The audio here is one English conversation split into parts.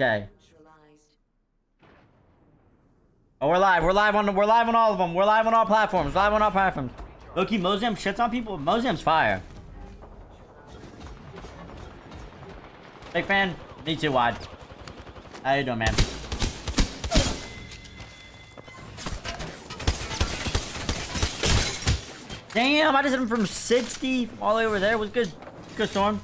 Okay. Oh, we're live. We're live on. We're live on all of them. We're live on all platforms. Live on all platforms. Loki Mozam shits on people. Mozam's fire. Big fan. Me too, wide. How you doing, man? Damn, I just hit him from 60 from all the way over there. Was good. Good storm.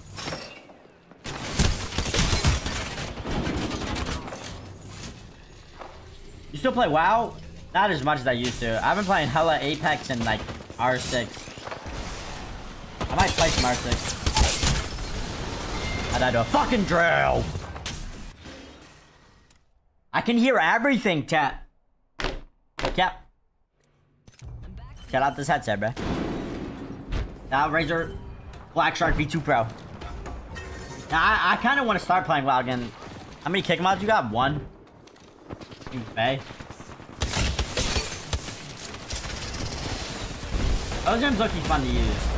Still play WoW? Not as much as I used to. I've been playing hella Apex and like R6. I might play some R6. I died to a fucking drill. I can hear everything, chat. Yep. Shout out this headset, bro. Now, Razer Black Shark V2 Pro. Now, I, I kind of want to start playing WoW again. How many kick mods you got? One? You Bay. Those gems looking fun to use.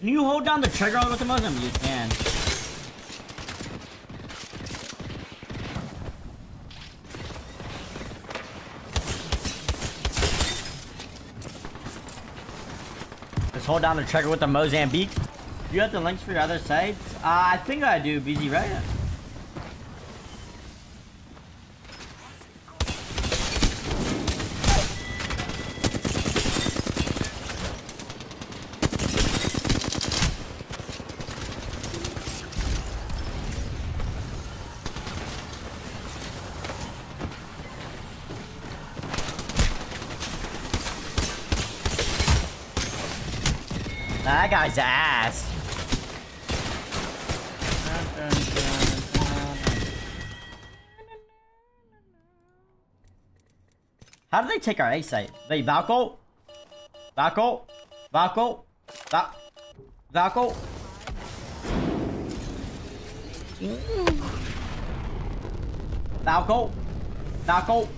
Can you hold down the trigger with the Muslim? You can. Just hold down the trigger with the Mozambique. Do you have the links for your other sites? Uh, I think I do, BG, right? That guy's ass. How do they take our A site? They Valko? Valko? Valko? Va Valko? Valko? Valko?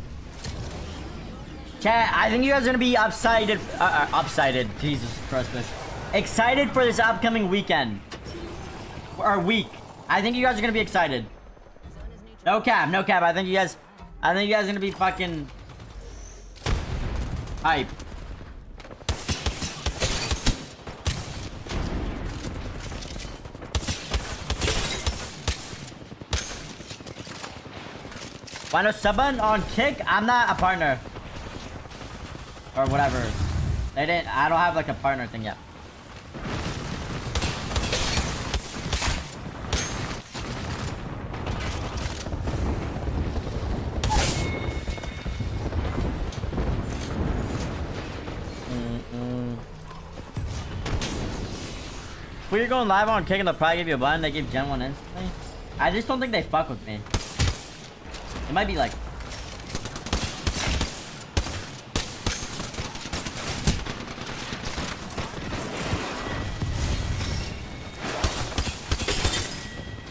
Chat, I think you guys are gonna be upsided, uh, uh, upsided, Jesus Christmas. Excited for this upcoming weekend. Or week. I think you guys are gonna be excited. No cap, no cap. I think you guys, I think you guys are gonna be fucking hype. Bueno, subbing on kick. I'm not a partner. Or whatever. They didn't. I don't have like a partner thing yet. We are going live on kicking, they'll probably give you a button. They give Gen 1 instantly. I just don't think they fuck with me. It might be like...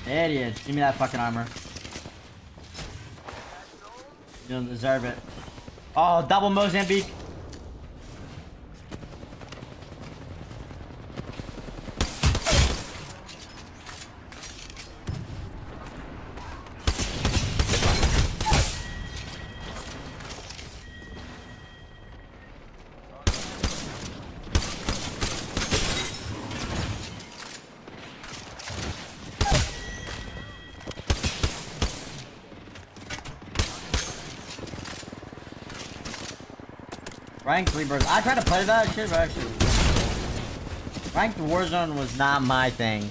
Idiot. Give me that fucking armor. You don't deserve it. Oh, double Mozambique. Ranked Rebirth. I tried to play that shit, but actually... Ranked Warzone was not my thing.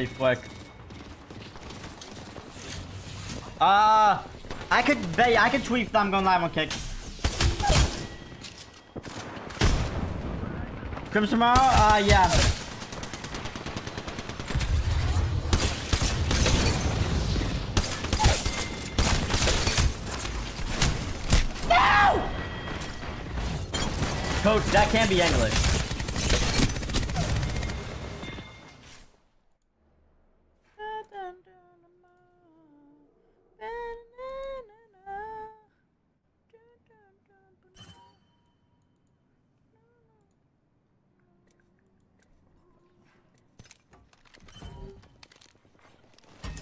Holy flick. Uh, I could, bet I could tweet that I'm going live on kick. Crimson tomorrow? Uh, yeah. No! Coach, that can't be English.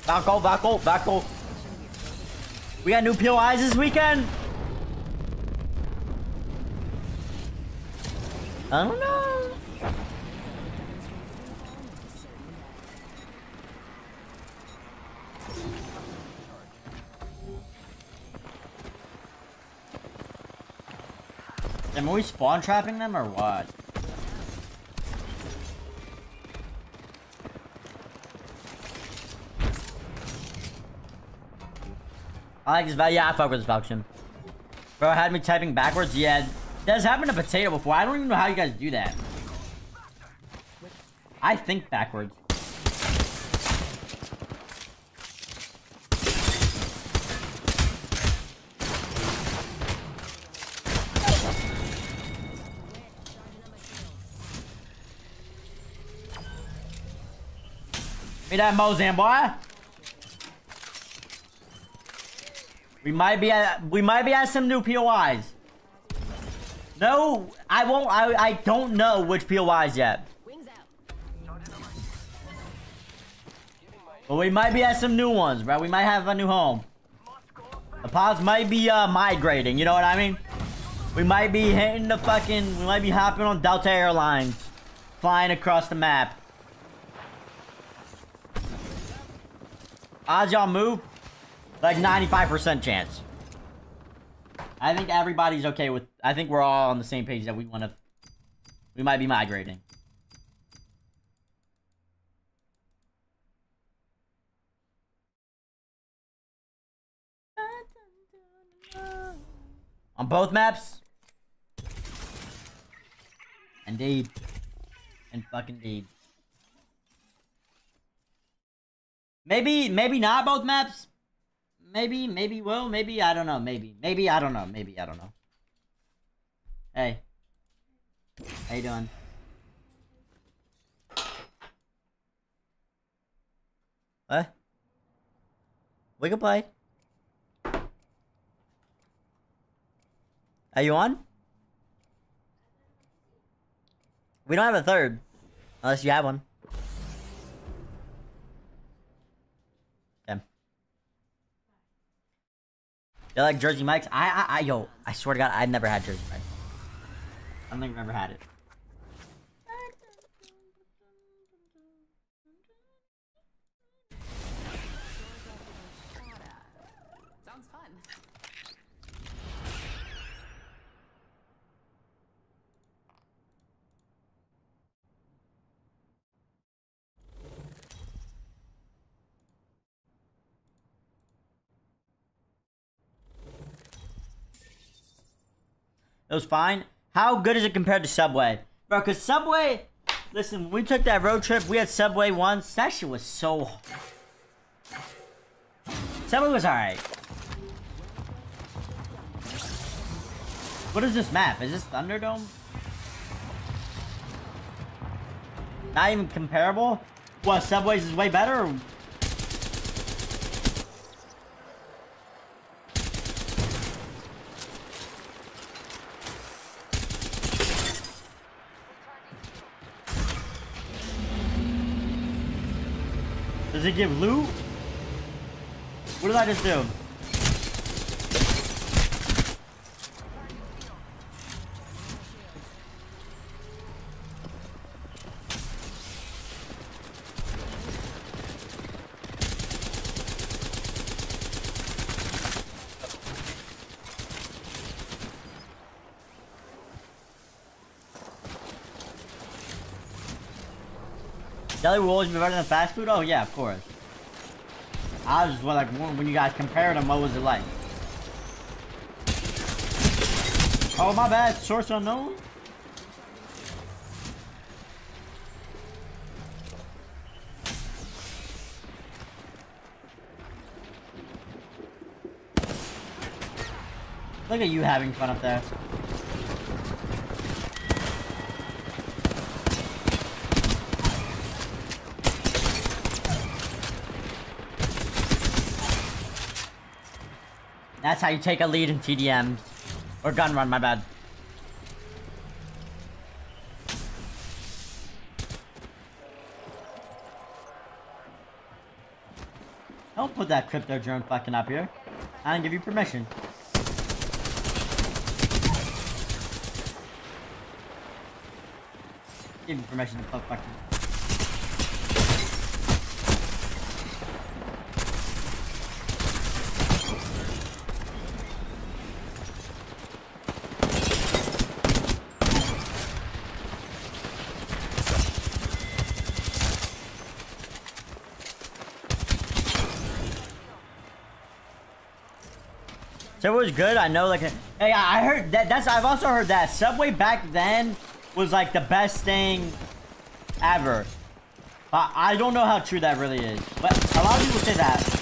Valko, back Valko. We got new POIs this weekend? I don't know. Am we spawn trapping them or what? I like this Valk. Yeah, I fuck with this Falcon. Bro, had me typing backwards. Yeah, that's happened to Potato before. I don't even know how you guys do that. I think backwards. Me that Mozam, boy. We might be at we might be at some new POIs. No, I won't. I I don't know which POIs yet. But we might be at some new ones, bro. We might have a new home. The pods might be uh, migrating. You know what I mean? We might be hitting the fucking. We might be hopping on Delta Airlines, flying across the map. Odds y'all move? Like 95% chance. I think everybody's okay with... I think we're all on the same page that we want to... We might be migrating. On both maps? Indeed. And fucking deed. Maybe, maybe not both maps. Maybe, maybe will, maybe, I don't know, maybe. Maybe, I don't know, maybe, I don't know. Hey. How you doing? What? We can play. Are you on? We don't have a third. Unless you have one. They like Jersey Mike's. I, I, I, yo, I swear to God, I never had Jersey Mike's. I don't think I've ever had it. It was fine. How good is it compared to Subway? Bro, because Subway... Listen, we took that road trip, we had Subway once. That shit was so... Subway was alright. What is this map? Is this Thunderdome? Not even comparable? What, Subway's is way better? Does it give loot? What did I just do? Deli will be better than fast food? Oh, yeah, of course. I was just like, when you guys compared them, what was it like? Oh, my bad. Source unknown? Look at you having fun up there. That's how you take a lead in TDMs. Or gun run, my bad. Don't put that crypto drone fucking up here. I didn't give you permission. Give me permission to fuck fucking. It was good. I know, like, hey, I heard that. That's. I've also heard that Subway back then was like the best thing ever. I don't know how true that really is. But a lot of people say that.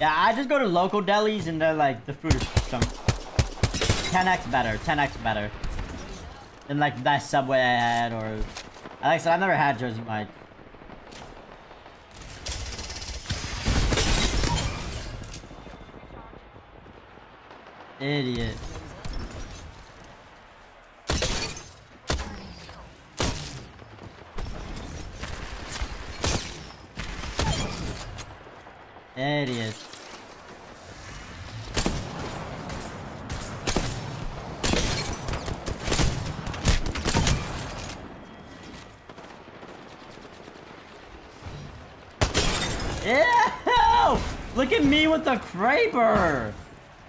Yeah, I just go to local delis and they're like, the food is some 10x better, 10x better. Than like that Subway I had or... Like I said, I've never had Jersey Mike. Idiot. Idiot. Look at me with the Kraber!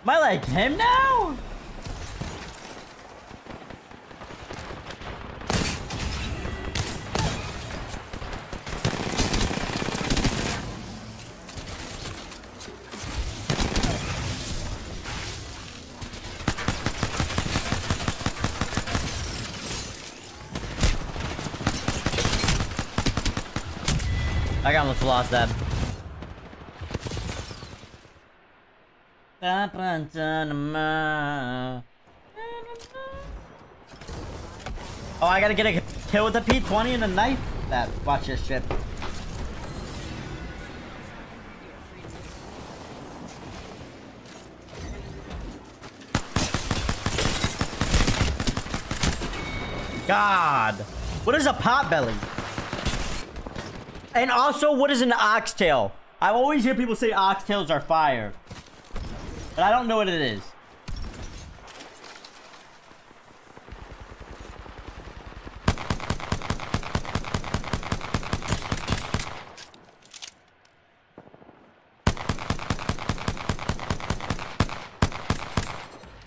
Am I like him now? I almost lost that. Oh, I gotta get a kill with the P20 and a knife? That, watch this shit. God. What is a pot belly? And also, what is an oxtail? I always hear people say oxtails are fire. But I don't know what it is.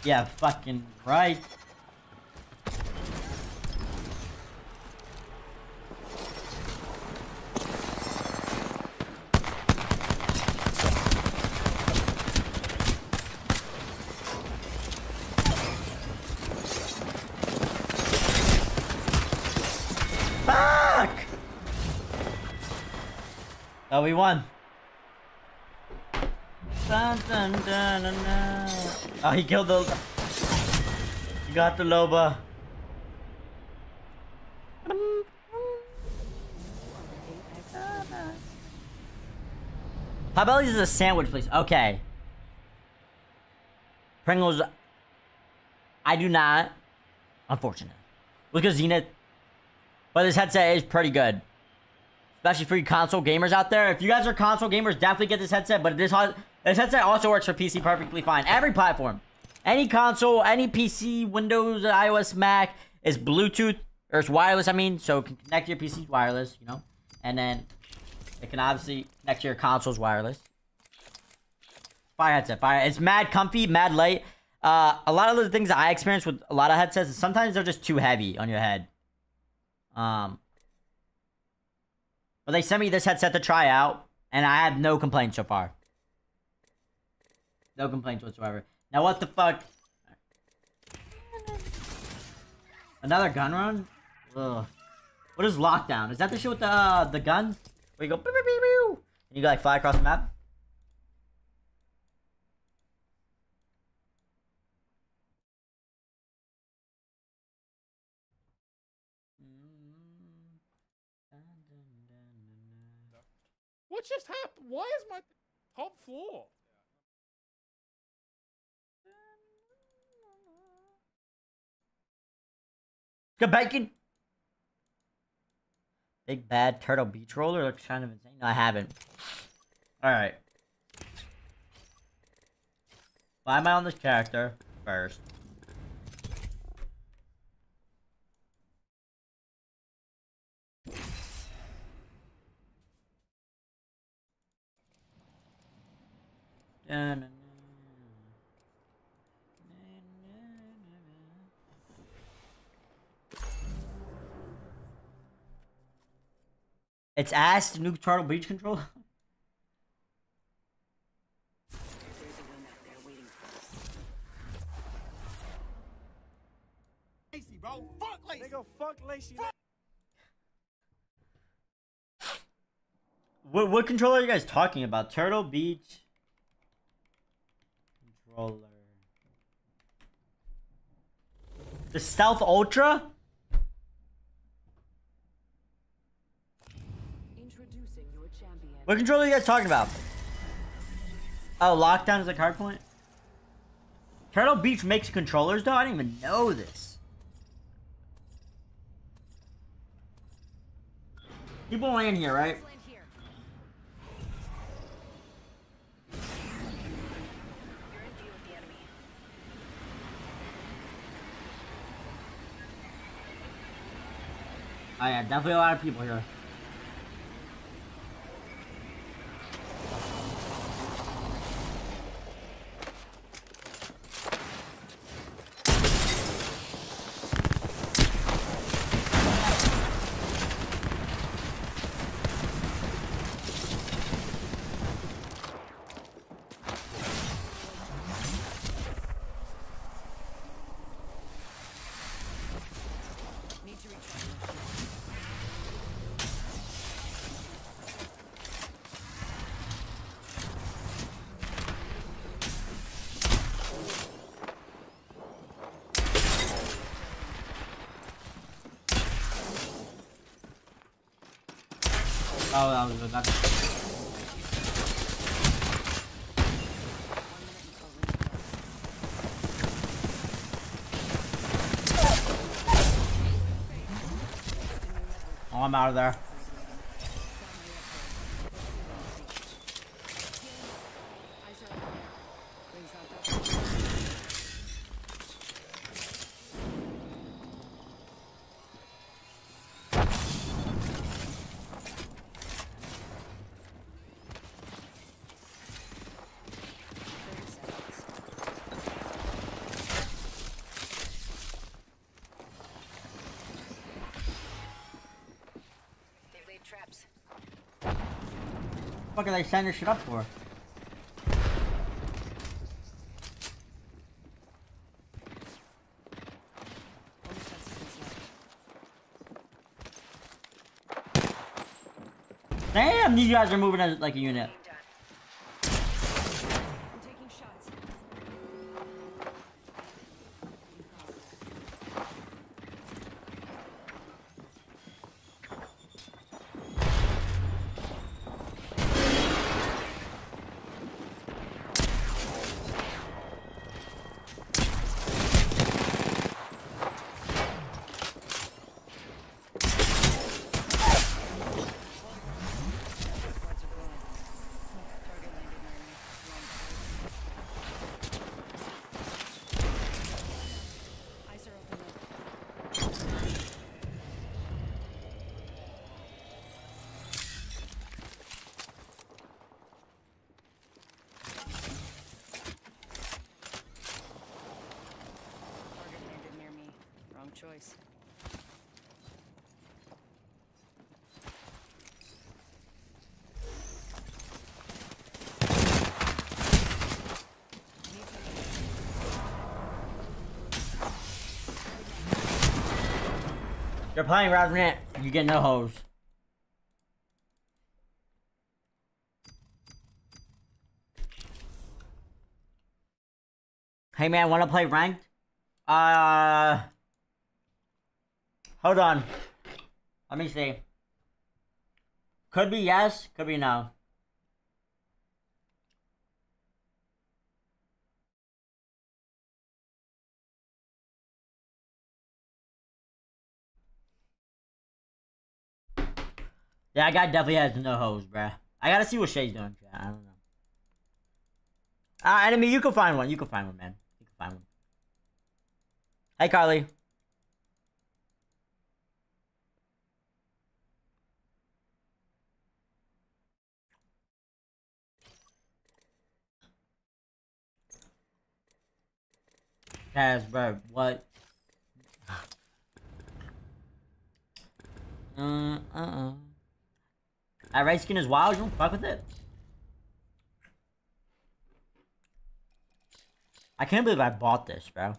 Yeah, fucking right. Oh, we won. Dun, dun, dun, oh, he killed the... He got the Loba. Potbelly's is a sandwich place. Okay. Pringles... I do not. Unfortunate. Look at Zenith. But this headset is pretty good. Especially for you console gamers out there. If you guys are console gamers, definitely get this headset. But this this headset also works for PC perfectly fine. Every platform, any console, any PC, Windows, iOS, Mac is Bluetooth or it's wireless. I mean, so can connect your PC wireless, you know, and then it can obviously connect to your consoles wireless. Fire headset, fire. It's mad comfy, mad light. Uh, a lot of the things I experience with a lot of headsets is sometimes they're just too heavy on your head. Um, but they sent me this headset to try out, and I have no complaints so far. No complaints whatsoever. Now what the fuck? Another gun run? Ugh. What is lockdown? Is that the shit with the uh, the gun? Where you go and you go like fly across the map? What just happened? Why is my top floor? Good bacon. Big bad turtle beach roller looks kind of insane. No, I haven't. Alright. Why am I on this character first? It's asked to nuke turtle beach control. Lacey, bro. Fuck Lacey. Nigga, fuck Lacey. What what controller are you guys talking about? Turtle Beach controller. The Stealth Ultra? Introducing your champion. What controller are you guys talking about? Oh, Lockdown is a card point? Turtle Beach makes controllers though? I didn't even know this. People land here, right? Land here. You're in view of the enemy. Oh yeah, definitely a lot of people here. Need to recharge. Oh, that Oh, I'm out of there. Are they setting this shit up for? Damn, these guys are moving as like a unit. Playing Revenant, you get no hose. Hey man, wanna play ranked? Uh Hold on. Let me see. Could be yes, could be no. That guy definitely has no hose, bruh. I gotta see what Shay's doing. I don't know. Uh, enemy, you can find one. You can find one, man. You can find one. Hey, Carly. Kaz, bro, what? Uh, uh-uh. That red skin is wild, you don't fuck with it? I can't believe I bought this, bro.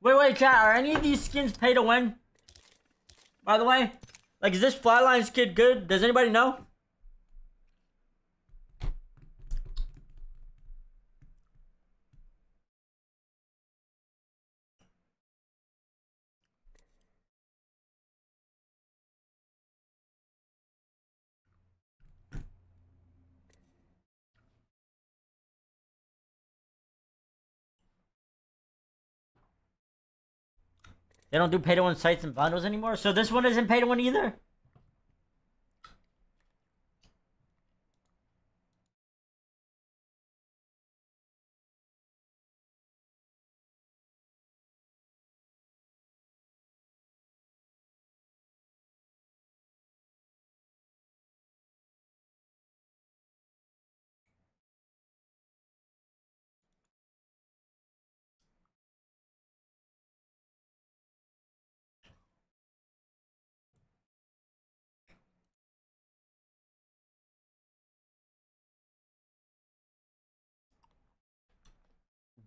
Wait, wait, chat, are any of these skins pay to win? By the way? Like, is this Flatlines skin good? Does anybody know? They don't do pay to win sites and bundles anymore? So this one isn't pay to win either?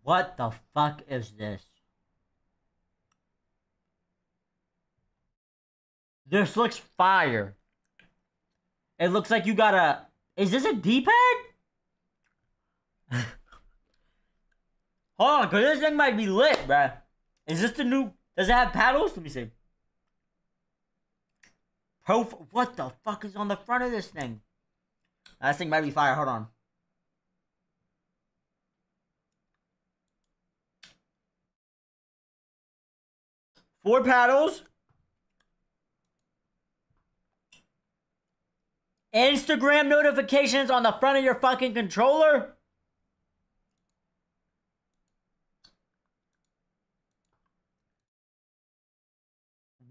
What the fuck is this? This looks fire. It looks like you got a... Is this a D-pad? Hold on, because this thing might be lit, bruh. Is this the new... Does it have paddles? Let me see. Prof... What the fuck is on the front of this thing? That thing might be fire. Hold on. Four paddles. Instagram notifications on the front of your fucking controller.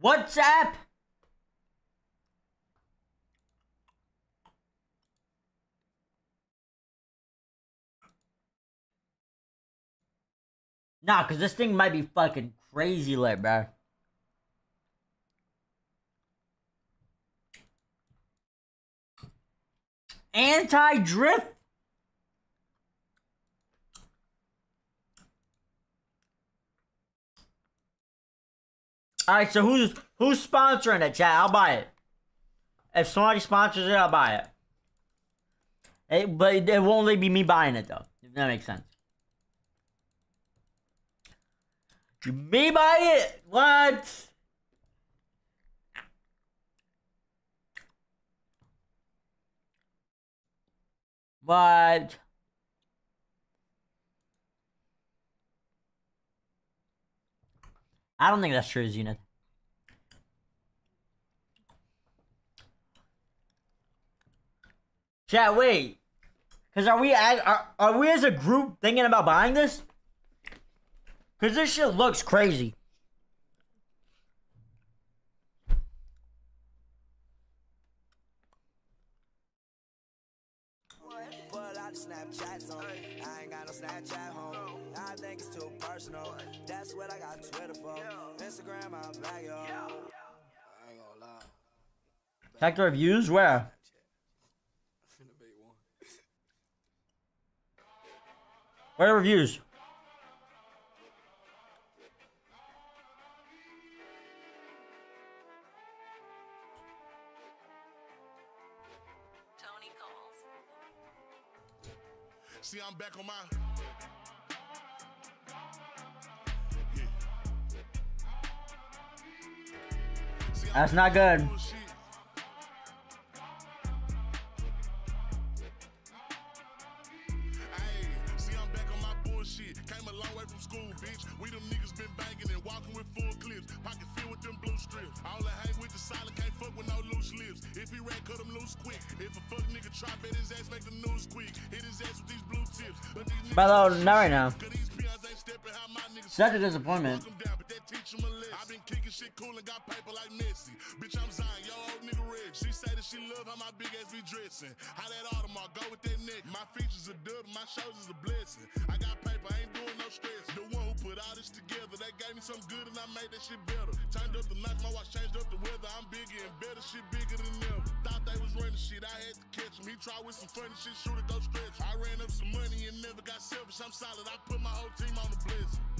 WhatsApp. Nah, because this thing might be fucking crazy lit, bro. Anti-drift? Alright, so who's who's sponsoring it, chat? I'll buy it. If somebody sponsors it, I'll buy it. it but it won't only be me buying it, though. If that makes sense. Me buy it? What? What? I don't think that's true, Zenith. Chat, wait. Because are we are, are we as a group thinking about buying this? Because this shit looks crazy. Snapchat home. I think it's too personal. That's what I got Twitter for. Instagram, I'm back, yo. I ain't gonna lie. Check the reviews? Where? Finna be one. Where are reviews? Tony calls. See, I'm back on my. That's not good. bullshit. Ayy, see, I'm back on my bullshit. Came a long way from school, bitch. We them niggas been banging and walking with full clips. Pocket filled with them blue strips. All I hang with the silent, can't fuck with no loose lips. If he ran, cut him loose quick. If a fuck nigga try, bet his ass make the news quick. Hit his ass with these blue tips. But these By the way, not right now. Cause these peons ain't stepping how my niggas Such a disappointment. Teach 'em a lesson. I been kicking shit cool and got paper like Messi. Bitch, I'm Zion, yo old nigga red. She say that she love how my big ass be dressing. How that Audemars go with that neck. My features are dub, my shoulders a blessing. I got paper, I ain't doing no stress. The one who put all this together, they gave me some good and I made that shit better. Turned up the notch, my watch changed up the weather. I'm bigger and better, shit bigger than ever. Thought they was running shit, I had to catch him. He tried with some funny shit, shoot it, go stretch. I ran up some money and never got selfish. I'm solid, I put my whole team on the blessing.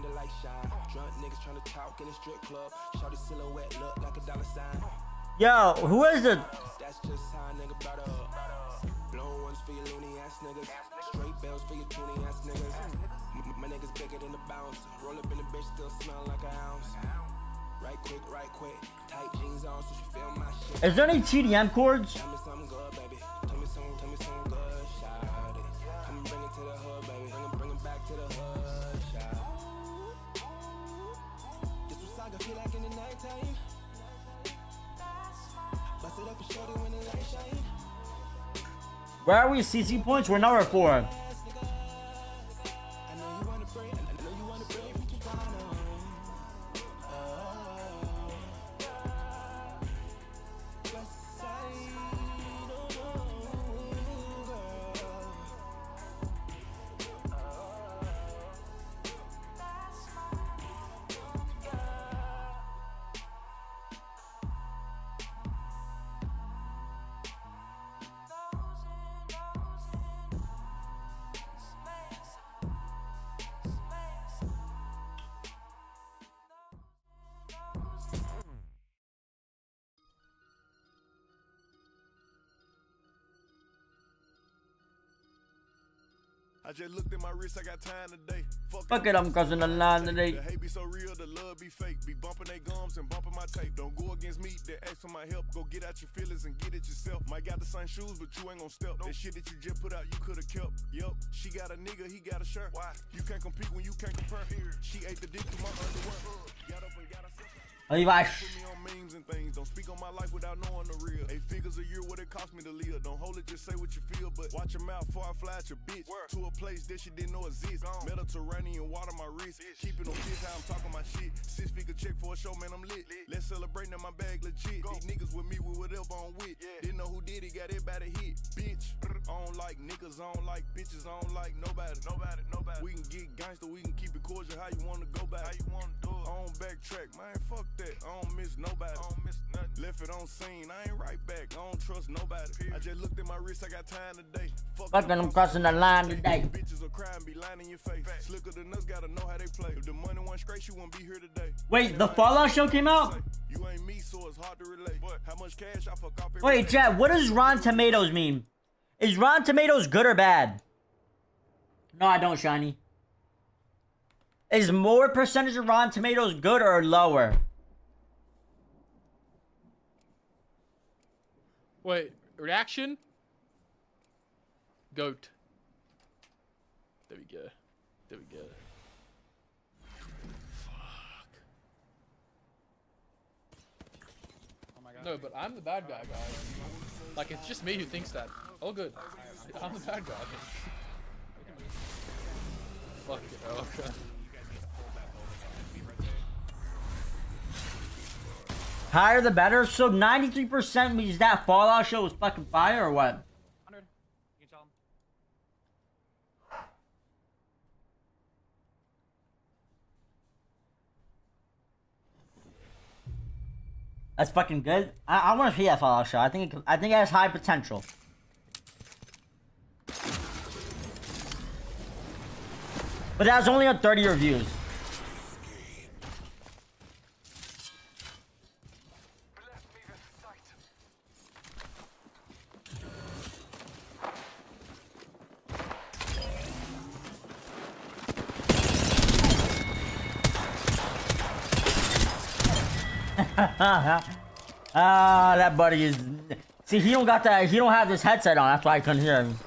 light shine. Drunk niggas tryna talk in a strip club. Shorty silhouette look like a dollar sign. Yo, who is it? That's just how nigga. Blown ones for your loony ass niggas. Straight bells for your toony ass niggas. My niggas bigger than the bounce. Roll up in the bitch, still smell like an ounce. Right quick, right quick. Tight jeans on, so she feel my shit. Is there any TDM chords? Tell me something good, baby. Tell me something, tell me something good, shout it. Come bring it to the hood, baby. Bring it, bring it back to the hood, feel like in the nighttime. Bust it up and when the light shine. Where are we? CC points? We're number 4. I just looked at my wrist, I got time today. Fuck, Fuck it, I'm crossing the line today. The hate be so real, the love be fake. Be bumping they gums and bumping my tape. Don't go against me, they ask for my help. Go get out your feelings and get it yourself. Might got the same shoes, but you ain't gon' step. That shit that you just put out, you could've kept. Yup, she got a nigga, he got a shirt. Why? You can't compete when you can't compare. She ate the dick through my underwear. Got up and got herself. Levi. Put me on memes and things. Don't speak on my life without knowing the real. Eight figures a year, what it cost me to live. Don't hold it, just say what you feel. But watch your mouth before I fly at your bitch. To a place that she didn't know exist. Mediterranean water my wrist. Keeping on fish, how I'm talking my shit. Six figure check for a show, man, I'm lit. Let's celebrate now my bag legit. These niggas with me with whatever I'm with. Didn't know who did it, got everybody hit. Bitch, I don't like niggas, I don't like bitches, I don't like nobody. Nobody, nobody. We can get gangster, we can keep it cordial. How you wanna go back? How you wanna do it? I don't backtrack, man. Fuck that. I don't miss nobody. I don't miss nothing. Left it on scene, I ain't right back. I don't trust nobody. I just looked at my wrist, I got time today. Fuck Fuck it, I'm crossing the line today. Bitches will cry and be lying in your face. Slicker than us, gotta know how they play. If the money went straight, you wouldn't be here today. Wait, the Fallout show came out? You ain't me, so it's hard to relate. How much cash I fuck off Wait, day? Chad, what does Rotten Tomatoes mean? Is Rotten Tomatoes good or bad? No, I don't, Shiny. Is more percentage of Rotten Tomatoes good or lower? Wait, reaction? Goat. There we go. There we go. Fuck. Oh my god. No, but I'm the bad guy, guys. Like, it's just me who thinks that. Oh, good. I'm the bad guy. Fuck it. Oh, okay. Higher the better. So 93% means that Fallout show was fucking fire or what? 100. You can tell him. That's fucking good. I, I want to see that Fallout show. I think it, I think it has high potential. But that was only on 30 reviews. Ah, that buddy is. See, he don't got that. He don't have this headset on. That's why I couldn't hear him.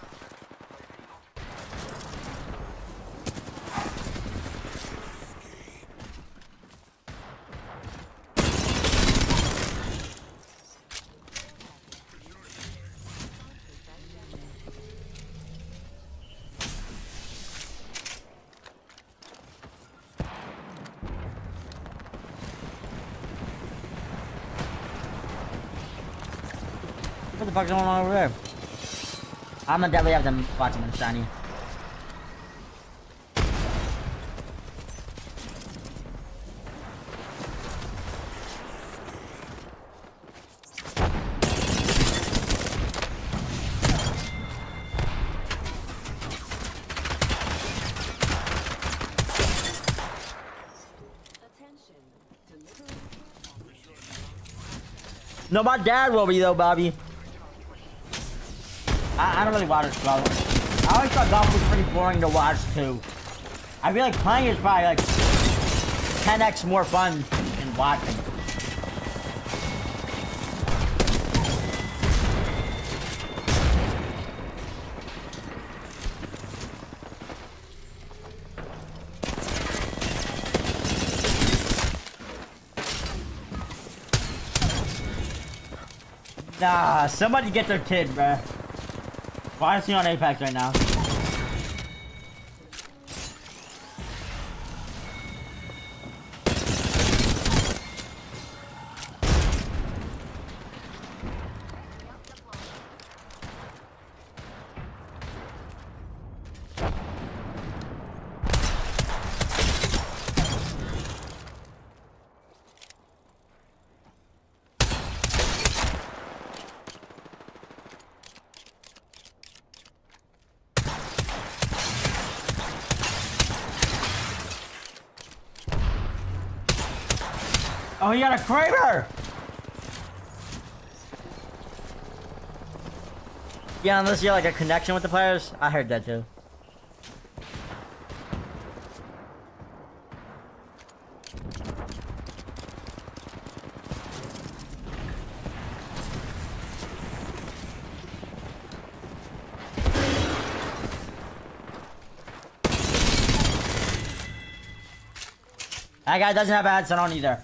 Fuck's going on over there? I'm gonna definitely have to watch him in shiny. No, my dad will be though, Bobby. I, I don't really watch golf. I always thought golf was pretty boring to watch too. I feel like playing is probably like 10x more fun than watching. Nah, somebody get their kid, bruh. Why is he on Apex right now? Oh, he got a Kraber! Yeah, unless you have like a connection with the players. I heard that too. That guy doesn't have ads on either.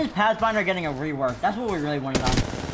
Is Pathfinder getting a rework? That's what we really want to know.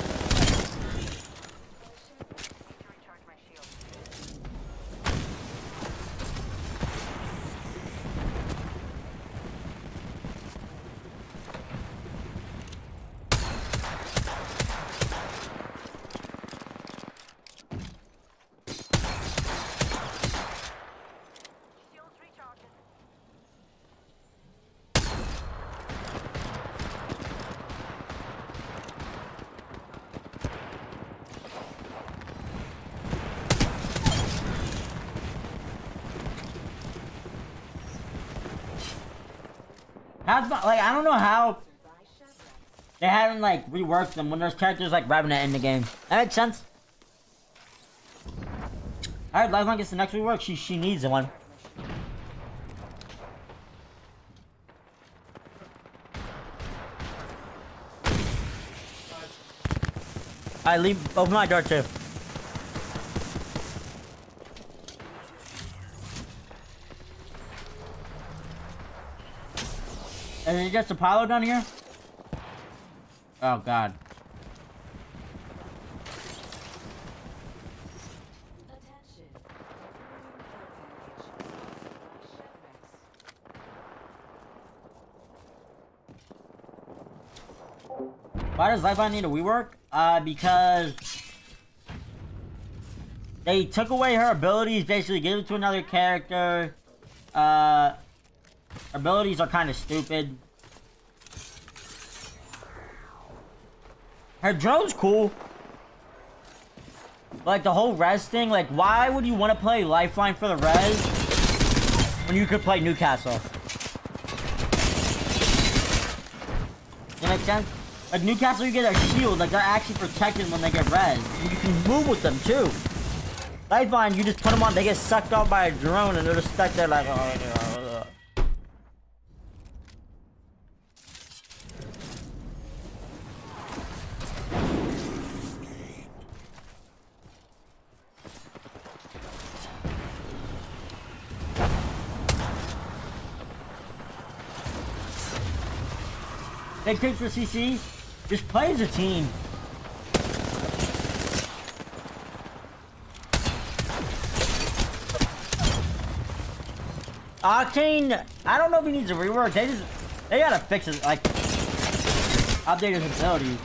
Pathfinder, like, I don't know how they haven't, like, reworked them when there's characters like Revenant in the game. That makes sense. Alright, Lifeline gets the next rework. She she needs the one. I leave open my door too. Just Apollo down here? Oh god. Why does Lifeline need a rework? Uh, because they took away her abilities, basically gave it to another character. Uh, abilities are kind of stupid. Her drone's cool. Like the whole res thing, like why would you want to play Lifeline for the res when you could play Newcastle? That make sense? Like Newcastle, you get a shield, like they're actually protected when they get res. You can move with them too. Lifeline, you just put them on, they get sucked off by a drone and they're just stuck there like. "Oh, Big tips for CC, just play as a team. Octane, I don't know if he needs a rework. They just, they gotta fix it, like, update his abilities.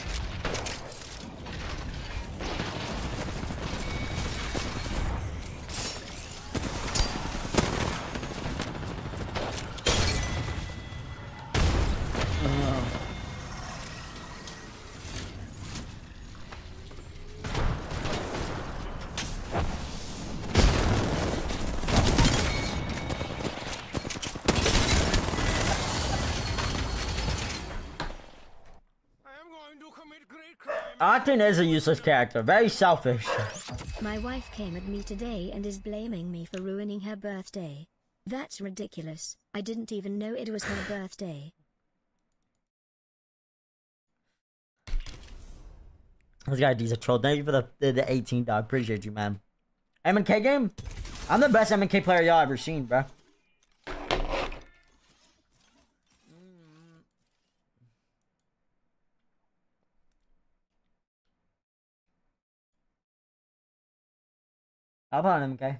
Octane is a useless character, very selfish. My wife came at me today and is blaming me for ruining her birthday. That's ridiculous. I didn't even know it was her birthday. This guy D's a troll. Thank you for the, the, the 18 dog. Appreciate you, man. MK game? I'm the best MK player y'all ever seen, bro. Hop on, MK.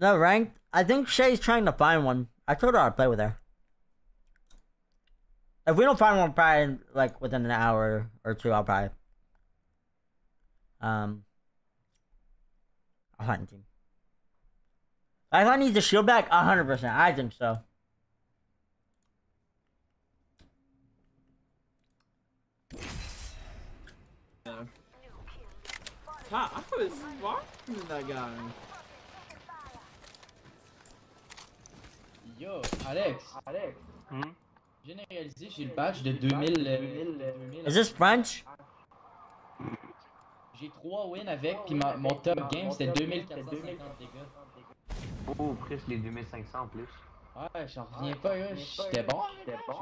No ranked? I think Shay's trying to find one. I told her I'd play with her. If we don't find one probably like within an hour or two, I'll probably um I'll hunt team. If I need the shield back, hundred percent. I think so. Yeah. I was watching that guy. Yo, Alex. Alex. J'ai réalisé, j'ai le badge de 2000. euh, 2000 Is this French? J'ai 3 wins avec, puis ma- mon top game c'était 2450 dégâts. Oh, presque les 2500 en plus. Ouais, j'en reviens pas. J'étais bon. J'étais bon.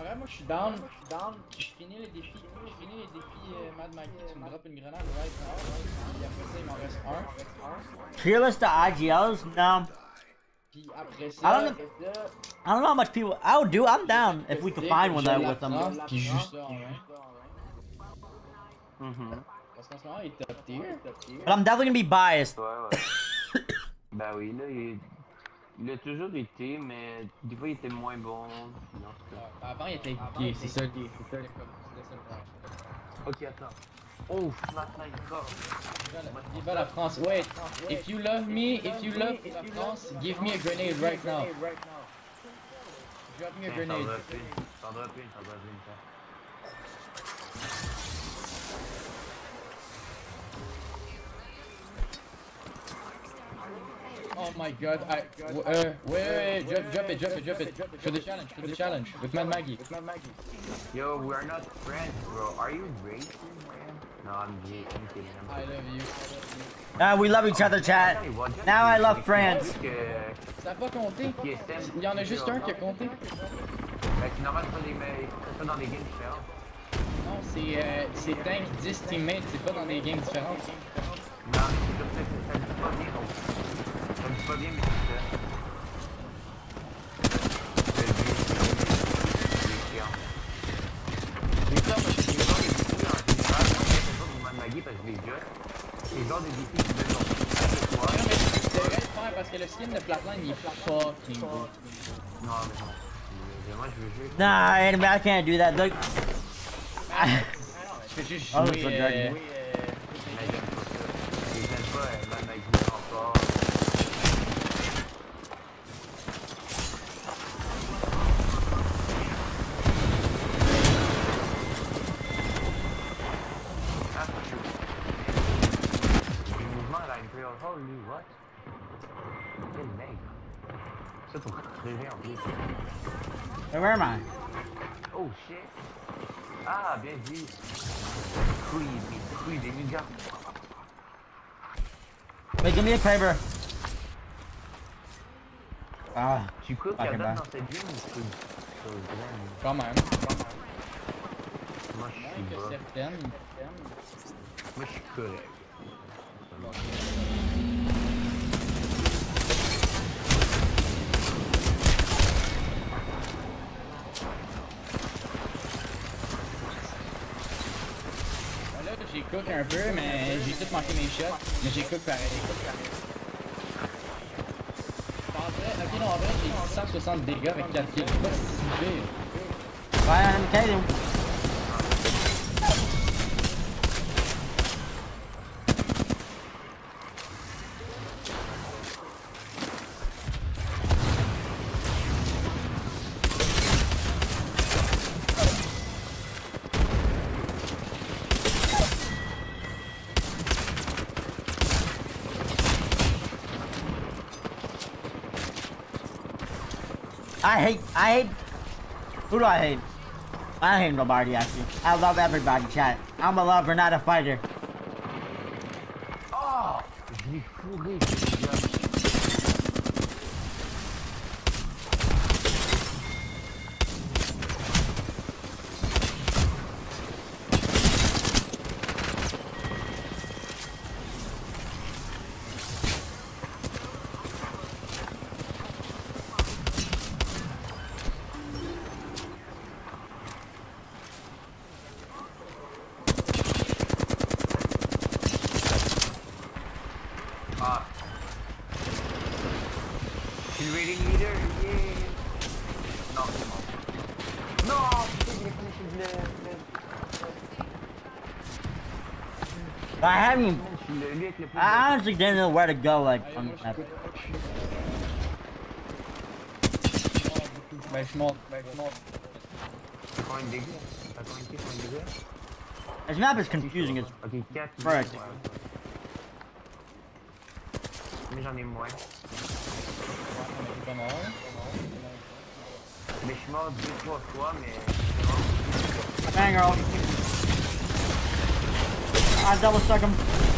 Ah en moi je suis down. Down. Je finis les défis. Je finis les défis euh, Mad Mikey. Tu me drops une grenade right now. Puis après ça, il m'en reste un. Fearless to IGLs? No. Puis après I don't I don't know how much people. I would do. I'm down if we could find one je though um, la with them. prends, Puis juste ça en vrai. Parce qu'en ce moment, il est top tier. But I'm definitely gonna be biased. Ouais, ouais. oui, là, il, il a toujours été, mais des fois, il était moins bon. Non, c'est pas- Avant, il était gay, c'est ça. C'est ça. Ok, attends. Oh, Flatline Corps. Viva la France. Wait, if you love me, if you love la France, give me a grenade right now. Dropping a Tiens, grenade. T'en drop une, t'en drop une, t'en drop une, Oh my god, I, w- uh, wait, wait, wait, drop, drop it, drop it, drop it. For the challenge, for the challenge, with Mad Maggie. Yo, we're not friends, bro. Are you racist, man? No, I'm gay. I'm kidding. I'm love you. Ah, we love each other, chat. Now I love France. Ça a pas compté. Il y en a juste un qui a compté. Ben, c'est normal, c'est pas c'est pas dans des games différents. Non, c'est euh, c'est Tank 10 teammates, c'est pas dans des games différentes. Non, c'est comme ça que ça me dit pas bien, donc. Ça me dit pas bien, mais c'est ça. Je le dis, c'est chiant. Mais ça, moi, je suis dans les défis en général, en fait, c'est pas pour m'amaguer parce que je les jette. C'est le genre de défis qui donnent longtemps. Non, mais tu devrais le faire parce que le skin de Flatline il est fucking beau. Non, mais non. Moi, je veux jouer. Nah, I can't do that. Look. Je fais juste Oh, c'est dragon. Mais j'aime pas ça. Mouvements à l'Imperial Hall, what? Quel mec. Ça pour crever en plus. Hey, where am I? Oh shit. Ah, bien vu. Couille, mes couilles des gars. Wait, give me a Kraber. Ah. Tu coupes fucking la date bad. dans cette game ou tu coupes sur? Quand même. Moi, je suis Que bas. Moi, je suis correct. J'ai cook un peu, mais j'ai tout manqué mes shots. Mais j'ai cook pareil. En vrai, ok, non, en vrai, j'ai 160 dégâts avec 4 kills. Pas si pire. Ouais, hate, I hate, who do I hate? I hate nobody actually. I love everybody, chat. I'm a lover, not a fighter. I honestly didn't know where to go like on the map. Ben, je monte, ben, je monte. T'as combien de dégâts? T'as combien de kills, combien de dégâts? This map is confusing as 4 Mais j'en ai moins. On est pas mort. Mais je suis mort deux, trois fois, mais. Bang girl. I double stuck him.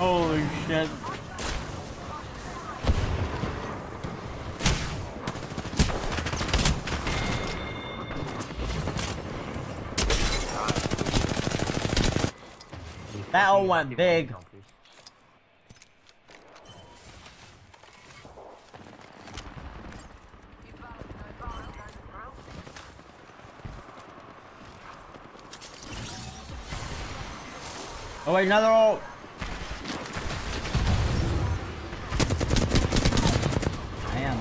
Holy shit. That all went big. Oh wait, another ult. Damn.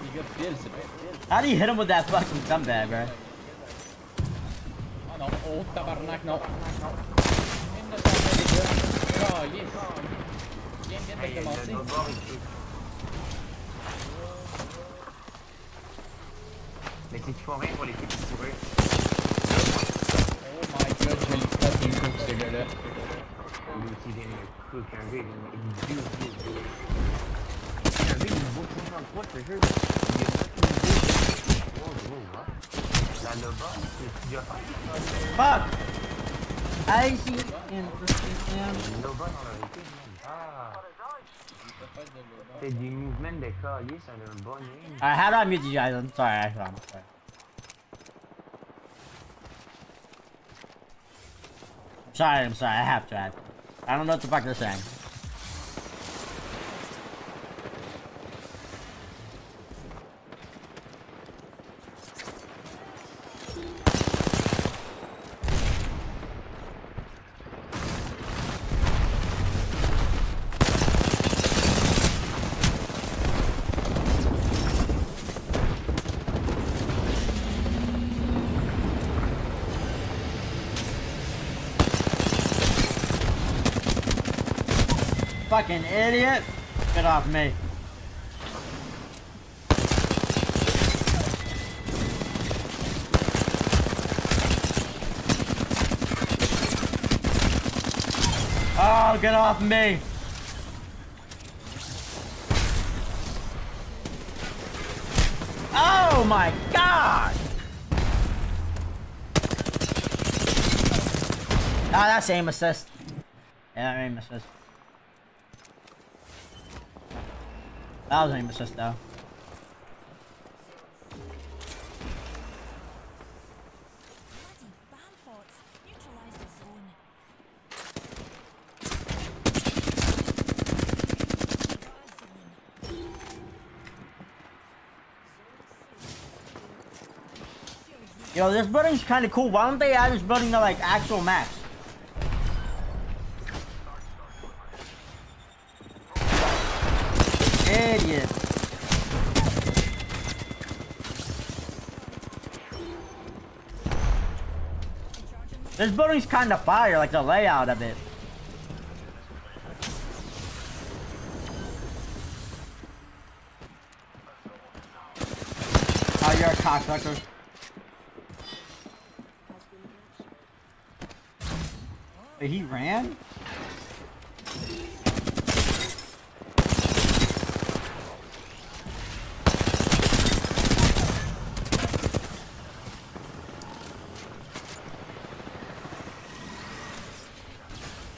Les gars, kill, c'est pas How do you hit him with that fucking scumbag, bro? Oh non, oh tabarnak, non. Viens de s'en les gars. Oh yes. Viens, viens Hey, de le commencer. bord ici. Mais si tu fais rien pour l'équipe qui courait, Oh my god, je vais le faire d'une coupe, ce gars-là. lui aussi vient de cook un gars, il il dit, il dit, Un gars, il vaut 63, je te jure. Il est là, il dit, oh gros, hein. La Loba, c'est déjà fait. Fuck! I see. Ah. C'est name. Alright, how do I mute you guys? I'm sorry, I'm sorry. Sorry, I'm sorry, I have to. I, I don't know what the fuck they're saying. Fucking idiot! Get off me. Oh, get off me! Oh my god! Ah, that's aim assist. Yeah, aim assist. That was aim assist though. Yo, this building's kind of cool. Why don't they add this building to like actual maps? Idiot. This building's kind of fire, like the layout of it. Oh, you're a cocksucker. Wait, he ran?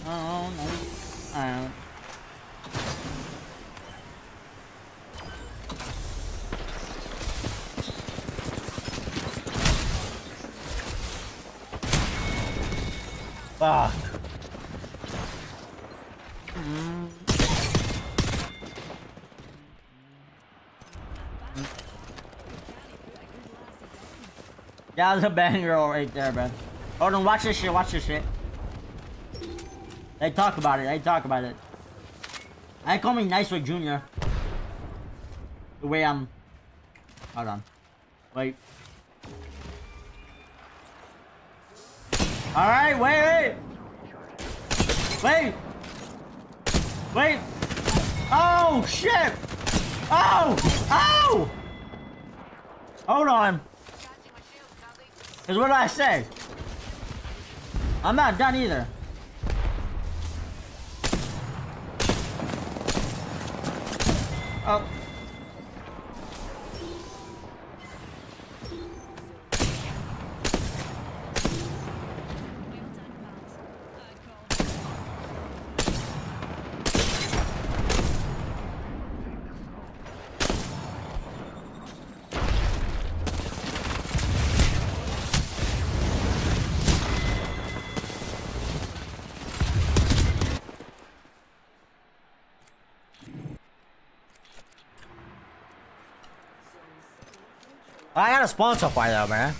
Oh, no. I don't. Fuck. Mm. Yeah, there's a banger right there, man. Hold on, watch this shit, watch this shit. They talk about it, they talk about it. I call me Nice with Junior. The way I'm... Hold on. Wait. Alright, wait, wait! Wait! Wait! Oh, shit! Oh! Oh! Hold on. Cause what I say? I'm not done either. Oh. A spawn so far though, man.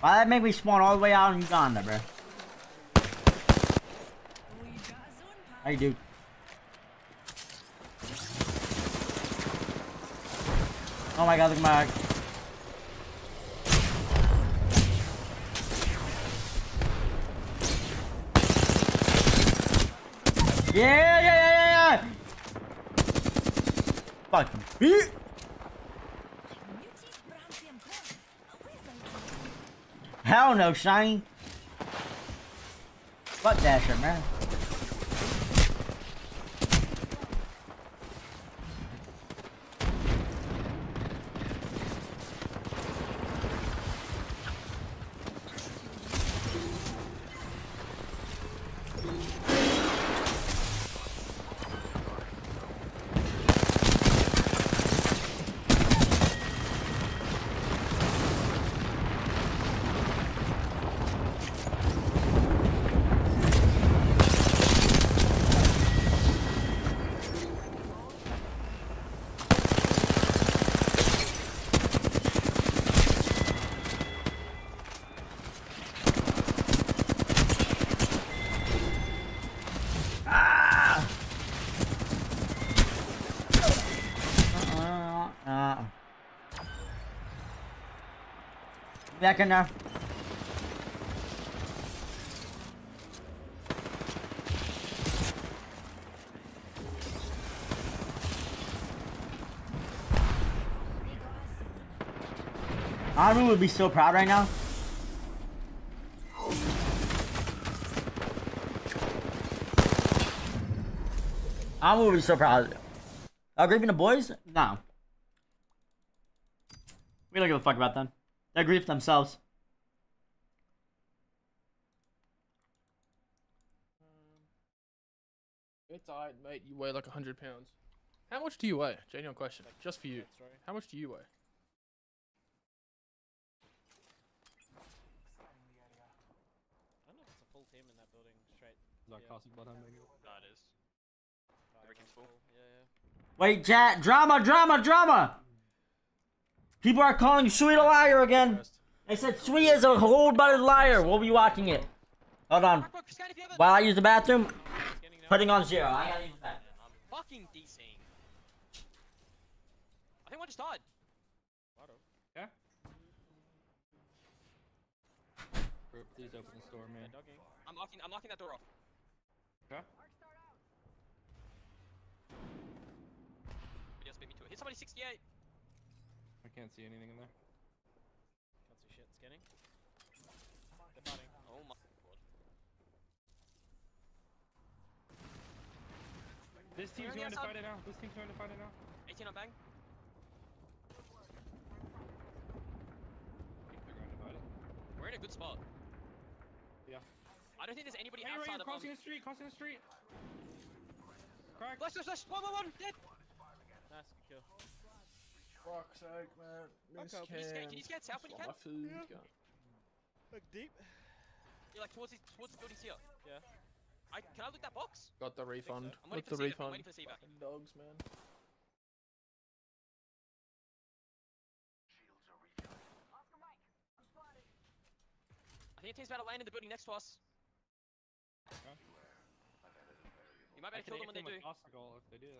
Why that make me spawn all the way out in Uganda, bro? How you do? Oh my god, look at my. Yeah, yeah, yeah, yeah, yeah! Fucking beat! Hell no, Shiny! Fuck Dasher, man. Ah! Uh, uh. Back. Armin would be so proud right now. I would be so proud. Are grieving the boys? No. We don't give a fuck about them. They grieve themselves. Um, it's alright, mate. You weigh like 100 pounds. How much do you weigh? Genuine question. Just for you. How much do you weigh? I don't know if it's a full team in that building straight. Like casting blood on. No, it is. Full. Yeah, yeah. Wait, chat. Drama, drama, drama. People are calling Sweet a liar again. They said Sweet is a cold-blooded liar. We'll be watching it. Hold on. While I use the bathroom, putting on zero. I gotta use the bathroom. I'm fucking DCing. I think one just died. Yeah. Please open the store, man. I'm locking. I'm locking that door off. Okay. Video spit me to it. Hit somebody 68. I can't see anything in there. Can't see shit. Scanning. They're fighting. Oh my god. This team's They're going to outside. fight it out. This team's going to fight it out. 18 on bang. I think they're going to fight it. We're in a good spot. Yeah. I don't think there's anybody Hey, outside here, of crossing um, the street, crossing the street. Crack. Flash, flash, flash. One, one, one. Dead. Nice. Fuck's sake, man. Miss Okay, can you scan- can you scan south when you can? My food's gone. Look deep. Yeah, like towards these, towards the buildings here. Yeah. I can I look that box? Got the refund. I'm waiting Got for the the C-Vac, I'm refund. waiting for the Fucking dogs, man. I think a team's about to land in the building next to us. You might be able to kill them when they do. with Obstacle if they do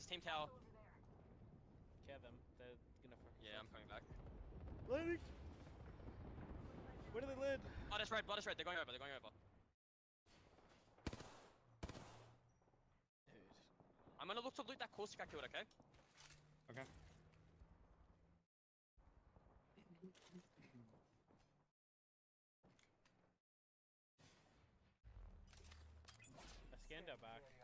this. There's a team tower. Care them. They're gonna fucking. Yeah, I'm coming back. Landing. Where do they land? Blood is red, blood is red. They're going over, they're going over. I'm gonna look to loot that Corsica I killed, okay? Okay. I scanned our back.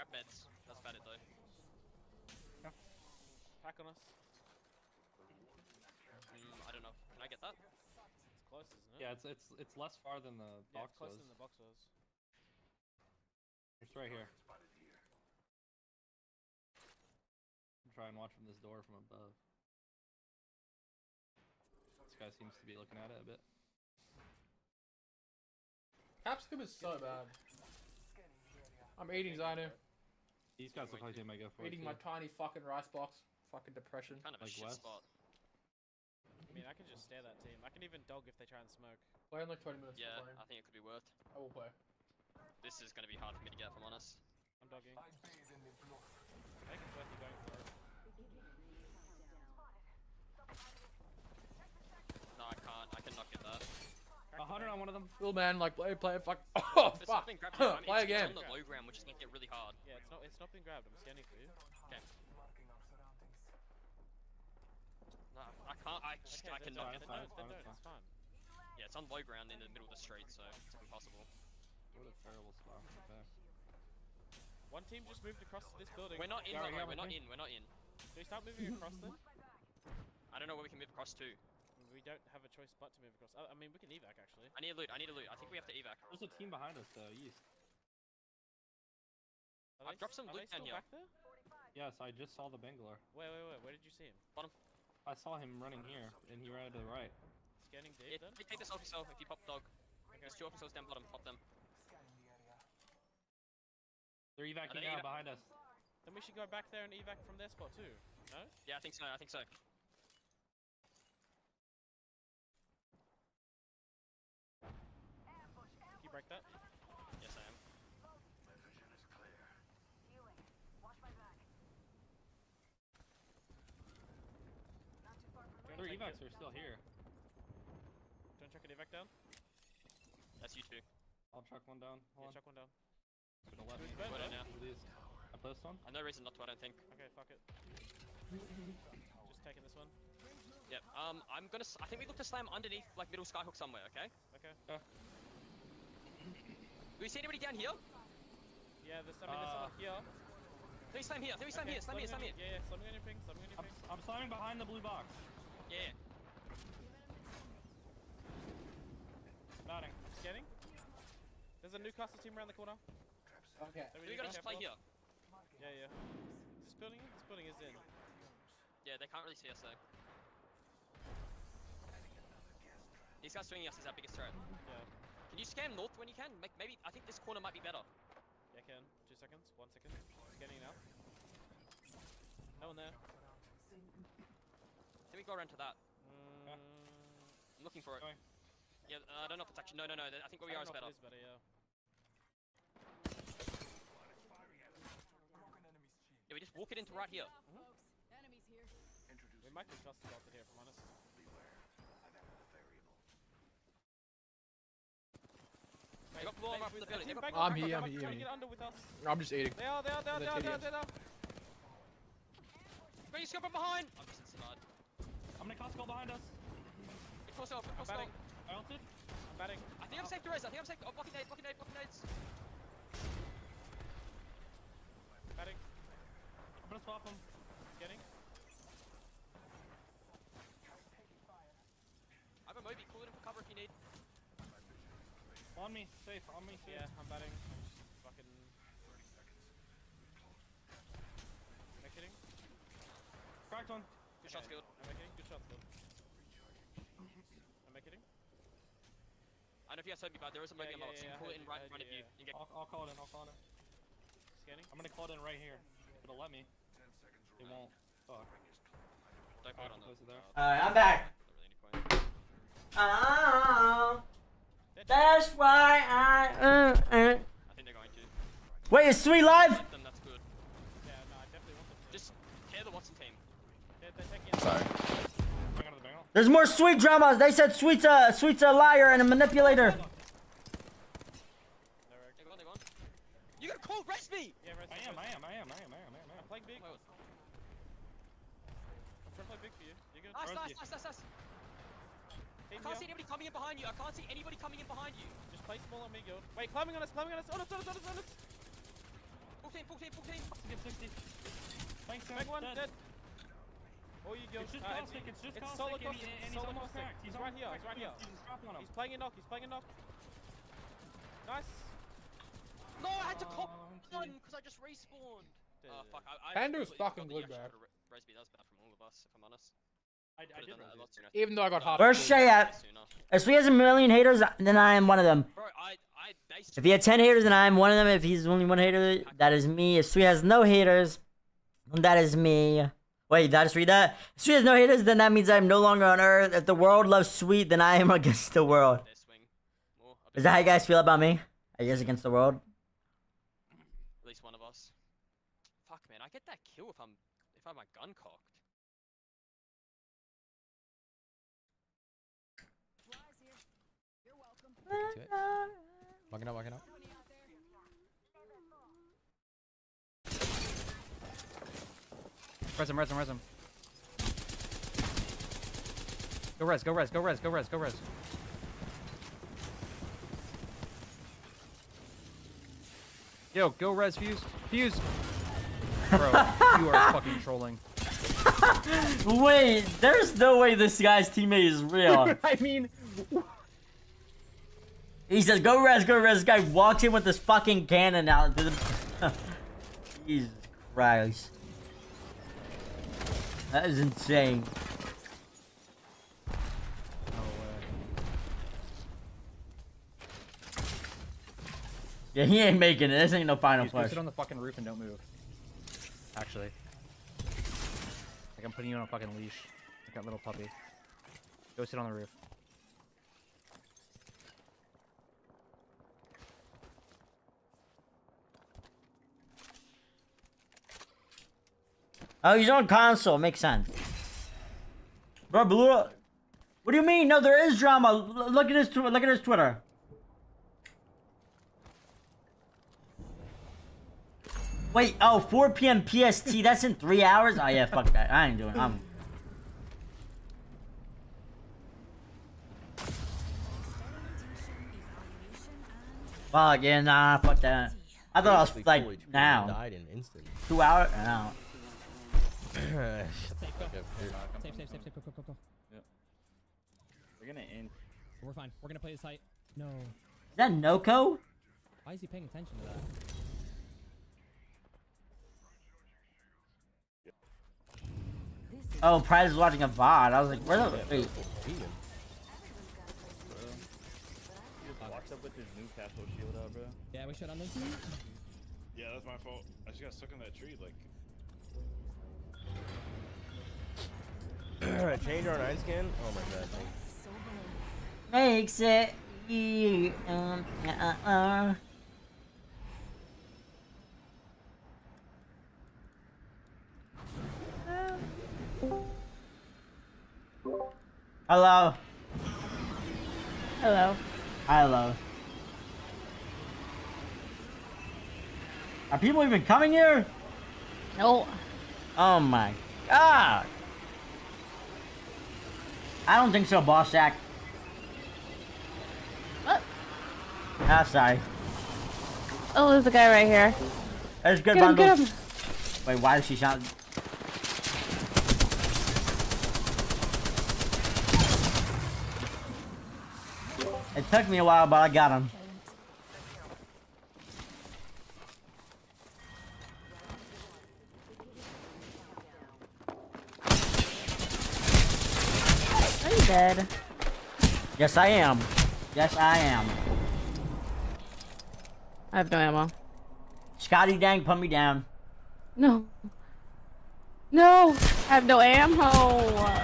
Grab meds. That's about it though. Pack on us. Mm, I don't know. Can I get that? It's close, isn't it? Yeah, it's it's it's less far than the Yeah, box it's closer was. than the box was. It's right here. Try and watch from this door from above. This guy seems to be looking at it a bit. Capsicum is so bad. I'm eating Zyno. These guys look like they might go for it. Eating my tiny fucking rice box. Fucking depression. Kind of a Like shit West? spot. I mean, I can just stare that team. I can even dog if they try and smoke. Play in like 20 minutes. Yeah, Yeah. I think it could be worth. I will play. This is gonna be hard for me to get, if I'm honest. I'm dogging. I think it's worth you going for it. 100 on one of them. Little man, like, play, play, fuck. Oh, There's fuck. Grabbed play again. It's on the low ground, which is gonna get really hard. Yeah, it's not, it's not been grabbed. I'm scanning for you. Okay. No, I can't. I, okay, I cannot get that. Yeah, it's on low ground in the middle of the street, so it's impossible. What a terrible spot. One team just moved across this building. We're not in, no, no, no, we're not in, we're not in. Do you start moving across then? I don't know where we can move across to. We don't have a choice but to move across. I, I mean, we can evac actually. I need a loot, I need a loot. I think we have to evac. There's a team behind us though, east. I've dropped some are loot they down still here. back there? Yes, I just saw the Bangalore. Wait, wait, wait. Where did you see him? Bottom. I saw him running here, and he ran to the right. Scanning Yeah, Dave then? take take this officer if you pop the dog. There's two officers down bottom, pop them. They're Are evacing now evac- behind us. Then we should go back there and evac from their spot too. No? Yeah, I think so, I think so. Can you break that? Yes, I am. My vision is clear. Healing. Watch my back. Not too far from Their evacs are still here. Don't chuck an evac down? That's you two. I'll chuck one down. Yeah, on. chuck one down. Gonna let me. Who's burnt Put it now. Please. I post one. I have no reason not to, I don't think. Okay, fuck it. Just taking this one. Yep. Um, I'm gonna. S I think we look to slam underneath, like middle skyhook somewhere. Okay. Okay. Yeah. Do we see anybody down here? Yeah, there's, I mean, there's someone Uh, here. Please slam here. Please slam Okay, here. Slam here. Slam here. Yeah, yeah, slamming on your ping, slamming on your I'm, ping. I'm slamming behind the blue box. Yeah. Nodding. Scanning. There's a Newcastle team around the corner. Okay. that We need to gotta just play here. Yeah, yeah. Is this building in? This building is in. Yeah, they can't really see us though. These guys swinging us is our biggest threat. Yeah. Can you scan north when you can? Make, maybe I think this corner might be better. Yeah, can. Two seconds. One second. Scanning now. No one there. Can we go around to that? Mm, I'm looking for it. Going. Yeah, uh, I don't know if it's actually. No, no, no. I think where we are is better. if it is better, yeah. Yeah, we just walk it into right here. Enemies here. We might be trust adopted here, if I'm honest. They got blown up the building. They got Back I'm back here, up, I'm here, I'm here. get under with us. I'm just eating. They are, they are, they are, they are, they are, TDS. they are. Wait, you from behind! I'm just inside. I'm gonna Costco behind us. It cross off, cross batting. off. I ulted. I'm batting. I think I'm safe to res. I think I'm safe. Oh, blocking nades, blocking nades, blocking nades. Batting. I'm gonna swap them. Scanning. I have a Moby. Call it in for cover if you need. On me. Safe. On me. Safe. Yeah, I'm batting. Just fucking. Am I kidding? Cracked one. Good shots, Okay. field. Am I kidding? Good shots, Phil. Am I kidding? I don't know if you guys heard me, but there is a Moby Yeah, on my yeah, box. You yeah, can call it in right in front of you. heard You get I'll, I'll call it in. I'll call it in. Scanning. I'm gonna call it in right here. It'll let me. It won't. Fuck. Don't put it on the. Close it there. Alright, I'm back. not really any point. Oh, uh-huh. They're that's why I. Uh, uh. I think they're going to. Wait, is Sweet live? Them, that's good. Yeah, no, I definitely want them. Just tear the Wattson team. They're, they're. Sorry. Bring out the Bangalore. There's more Sweet dramas. They said Sweet's a Sweet's a liar and a manipulator. They're They're gone, they're gone. You gotta call, rest me! Yeah, rest, I rest, am. I am. I am. I am. I am. I am. I I'm playing big. I'm trying to play big for you. You're good. Nice, Where's nice, the- nice, nice, nice. I can't see anybody coming in behind you. I can't see anybody coming in behind you. Just play small on me, guild. Wait, climbing on us, climbing on us. On us, on us, on us, on us. Full team, full team, full team. Get 60. Thanks, Back one, Dead. dead. Oh, you guild. It's just Uh, caustic. It's just it's caustic. solo and, caustic, he, it's and he's solo almost cracked. He's almost right here, he's right here. He's just dropping on him. He's playing a knock, he's playing a knock. Nice. No, I had to call Oh, one because I just respawned. Oh fuck! I, I Panda's fucking good, that you bro. actually could've Resby, that was bad from all of us, if I'm honest. Even though I got hot. Where's food. Shay at? If Sweet has a million haters, then I am one of them. Bro, I I If he had 10 haters, then I'm one of them. If he's only one hater, that is me. If Sui has no haters, then that is me. Wait, did I just read that? If Sui has no haters, then that means I'm no longer on Earth. If the world loves Sweet, then I am against the world. Is that how you guys feel about me? Are you guys against the world? At least one of us. Fuck, man, I get that kill if I'm if I have my gun cocked. Walking out, walking out. Res him, res him, res him. Go res, go res, go res, go res, go res. Yo, go res, fuse, fuse. Bro, you are fucking trolling. Wait, there's no way this guy's teammate is real. I mean, He says, go res, go res. This guy walks in with this fucking cannon out to the... Jesus Christ. That is insane. Yeah, he ain't making it. This ain't no final push. sit on the fucking roof and don't move. Actually. Like I'm putting you on a fucking leash. Like that little puppy. Go sit on the roof. Oh, he's on console. Makes sense. Bro, Blue... What do you mean? No, there is drama. Look at his, tw- look at his Twitter. Wait, oh, 4 p.m. PST. That's in three hours? Oh, yeah, fuck that. I ain't doing it. I'm... Fuck, yeah, nah, fuck that. I thought I was, like, now. Died in instant. Two hours? No. Shut the fuck. Safe, safe, safe, safe. Go, go, go, go. Yep. We're gonna end. We're fine. We're gonna play this tight. No. Is that Noko? Why is he paying attention to that? Oh, Prize is watching a VOD. I was like, where the... Wait. He up with his Newcastle shield out, bro. Yeah, we should on this. Yeah, that's my fault. I just got stuck in that tree, like. Change our night skin? Oh my god. Makes it... e- Um, uh, uh. Hello. Hello. Hello. Are people even coming here? No. Oh my god. I don't think so, boss Jack. What? Ah, sorry. Oh, there's a guy right here. There's good Get him, bundles. get him. Wait, why is she shouting? It took me a while, but I got him. Dead? Yes, I am. Yes, I am. I have no ammo. Scotty Dang, put me down. No. No! I have no ammo!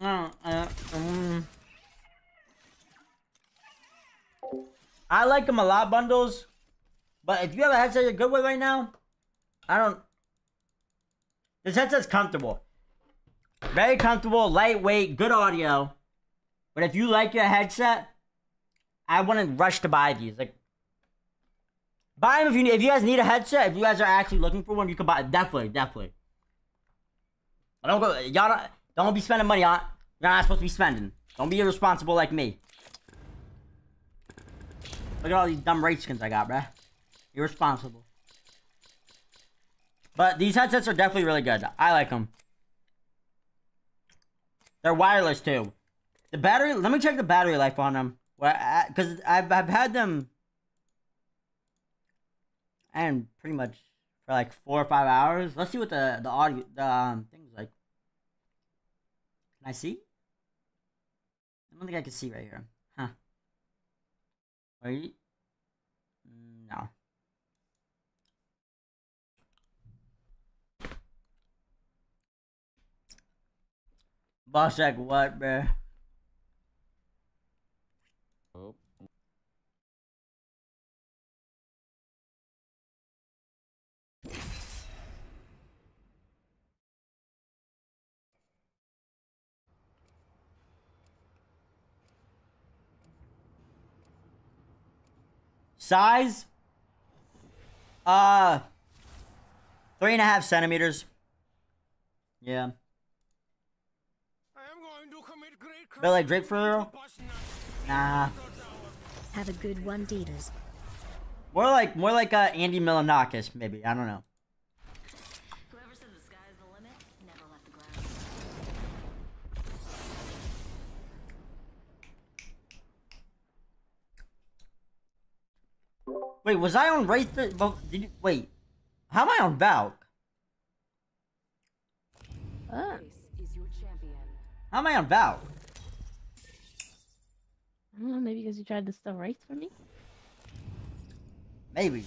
Uh, uh, mm. I like them a lot, bundles. But if you have a headset you're good with right now, I don't. This headset's comfortable. Very comfortable, lightweight, good audio. But if you like your headset, I wouldn't rush to buy these. Like, buy them if you need, if you guys need a headset. If you guys are actually looking for one, you can buy. Definitely, definitely. I don't go. Y'all don't, don't be spending money on. You're not supposed to be spending. Don't be irresponsible like me. Look at all these dumb race skins I got, bruh. Irresponsible. But these headsets are definitely really good. I like them. They're wireless too. The battery, let me check the battery life on them. Because I've I've had them, and pretty much for like four or five hours. Let's see what the the audio the um, thing's like. Can I see? I don't think I can see right here. Wait. No. Boss like what, bruh? Size? Uh, three and a half centimeters. Yeah. But like Drake for real? Nah. Have a good one, Deeders. More like more like uh, Andy Milonakis, maybe. I don't know. Wait, was I on Wraith? Did you, wait, how am I on Valk? Uh, How am I on Valk? I don't know, maybe because you tried to steal rights from me? Maybe.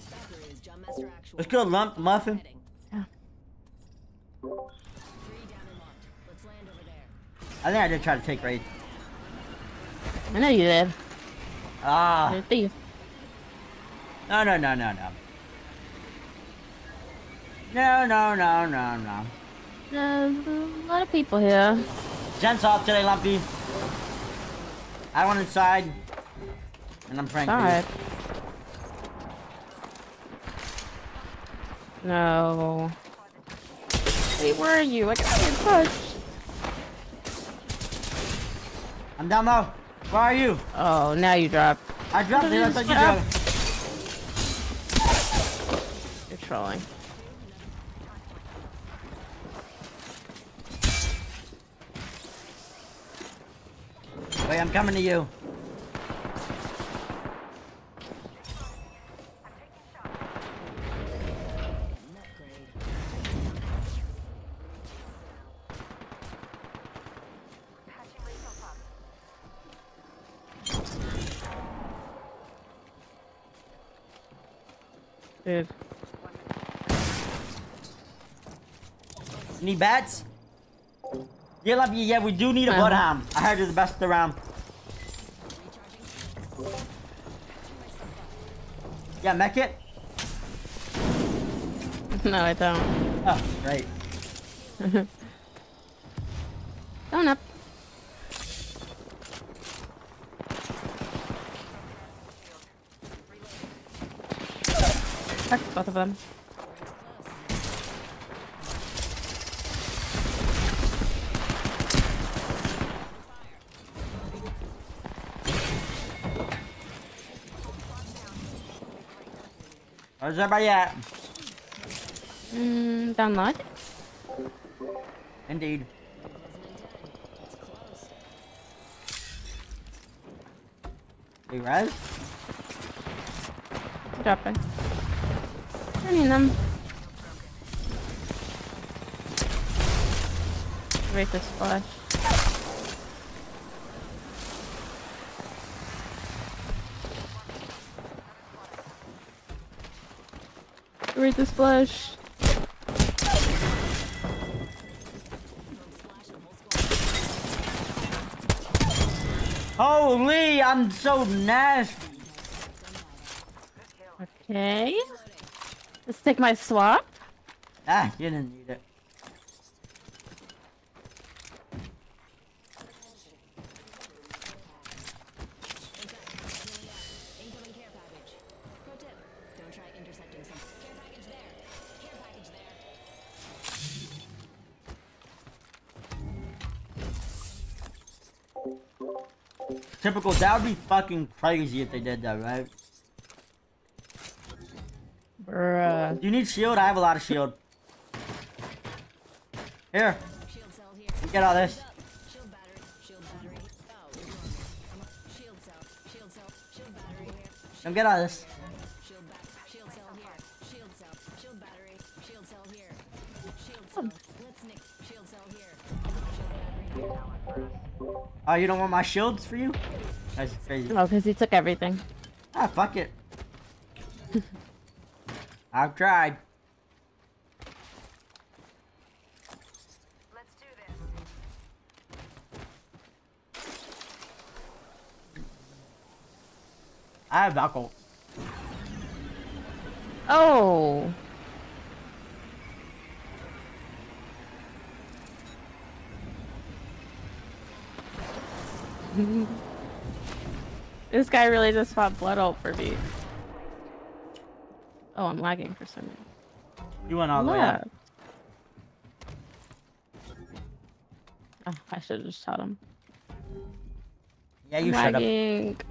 Let's go lump muffin. Yeah. I think I did try to take Wraith. I know you did. Ah. You're a thief. No, no, no, no, no. No, no, no, no, no. There's a lot of people here. Gents off today, Lumpy. I went inside. And I'm praying Alright. for No. Wait, where are you? I got your touch. I'm down low. Where are you? Oh, now you dropped. I dropped it. I thought you dropped You're trolling. Wait, I'm coming to you. Need bats? Yeah, Lumpy, yeah, we do need a Uh-huh. bloodhound. I heard you're the best around. Yeah, mech it? No, I don't. Oh, great. Going up. Fuck both of them. Where's everybody at? Mm, download. Indeed. Hey, Raz? Dropping. Turning them. Rate this splash. Rate the splash. Holy, I'm so nasty. Okay. Let's take my swap. Ah, you didn't need it. Typical, that would be fucking crazy if they did that, right? Bruh. You need shield? I have a lot of shield. Here. Get all this. Come get out of this. Shield back. Shield cell here. Shield cell. Shield battery. Shield cell here. Shield cell. Blitznick. Shield cell here. Shield battery here. Oh, you don't want my shields for you? That's crazy. Oh, because he took everything. Ah, fuck it. I've tried. I have alcohol. Oh. this guy really just fought blood out for me. Oh, I'm lagging for some reason. You went all the way up. Oh, I should have just shot him. Yeah, you should have.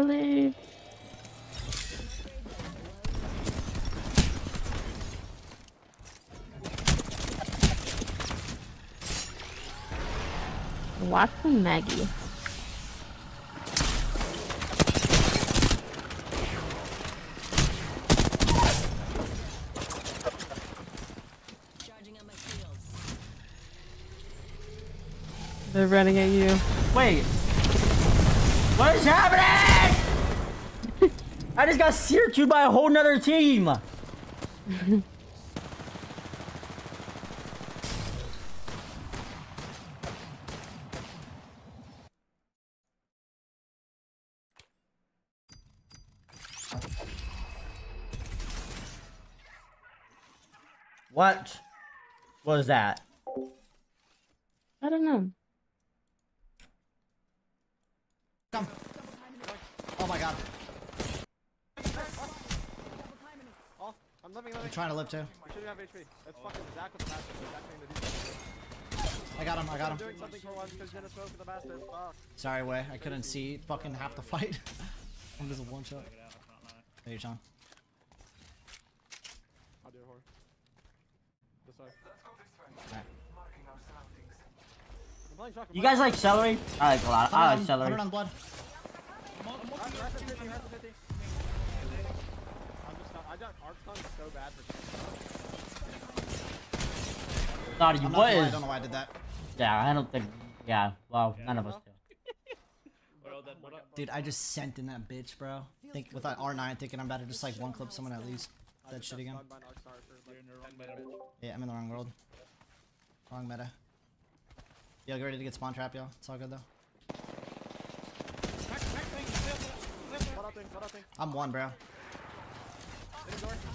Believe. Watching Maggie. They're running at you. Wait. What is happening? I just got Seer queued by a whole nother team. What was that? I don't know. Oh my god. Oh, I'm living, living. I'm trying to live too. I shouldn't have HP. That's fucking Zach with the master. Zach made the dude. I got him, I got him. doing something for once because Jenna spoke with the master. Fuck. Sorry, Way. I couldn't see fucking half the fight. I'm just a one shot. Hey, Sean. I'll do it, whore. This way. Alright. I'm playing shotgun. You guys like celery? I like a lot. I like celery. 100 on blood. Rest- rest at 50, rest at 50. I'm so Naughty, I'm not what gonna I don't know why I did that. Yeah, I don't think. Yeah, well, none of us do. Dude, I just sent in that bitch, bro. Think with that R9, thinking I'm about to just like one clip someone at least. That shit again. Yeah, I'm in the wrong world. Wrong meta. Yo, get ready to get spawn trap, yo. It's all good though. I'm one, thing, what up thing?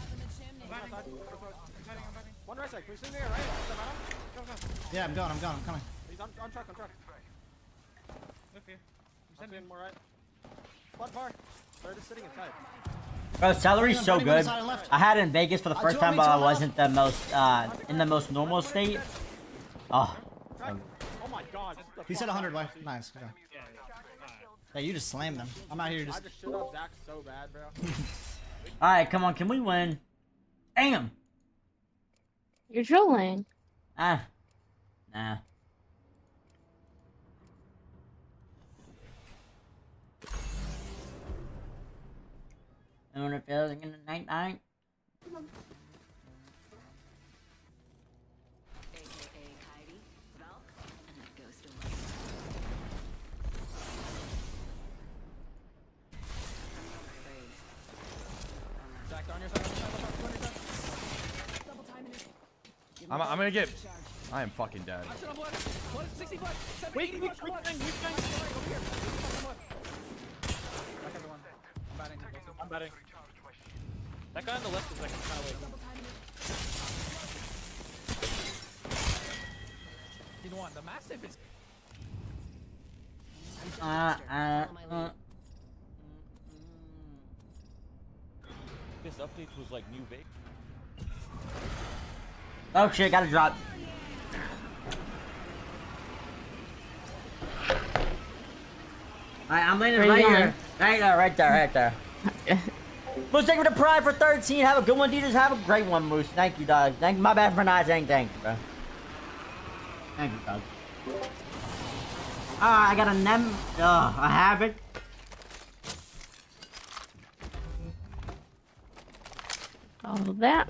I'm one, bro. Hit the door. One outside. One right side. Can we swing there, right? At the bottom? Go, go. Yeah, I'm going, I'm going, I'm coming. He's on, on truck, on truck. With you. I'm sending more right. Blood bar. They're just sitting inside. Bro, celery's so Running on the good. side and left. I had it in Vegas for the Uh, first do time me while to I wasn't the most, uh, in the most normal state. Oh. Oh my god. He said 100, way. Nice. Okay. Yeah, you just slammed them. I'm out here just. I just. just shit up Zach so bad, bro. Alright, come on, can we win? Damn! You're trolling. Ah. Nah. It feels in the night night. I'm, I'm gonna get. I am fucking dead. I shit on blood. Blood is 60 blood. 70, 80 blood. Blood. Weak thing. Over here. Back everyone. I'm batting. That guy on the left is like kind of like. You know what? The massive is. Uh, uh, uh. latest updates was like New Vegas. Oh shit, gotta drop. Alright, I'm landing right you here. Right there, right there, right there. Moose, thank you for the pride for 13. Have a good one, Deeders. Have a great one, Moose. Thank you, dog. Thank my bad for not saying thank you, bro. Thank you, dog. Ah, I got a nem. Ugh, I have it. All of that.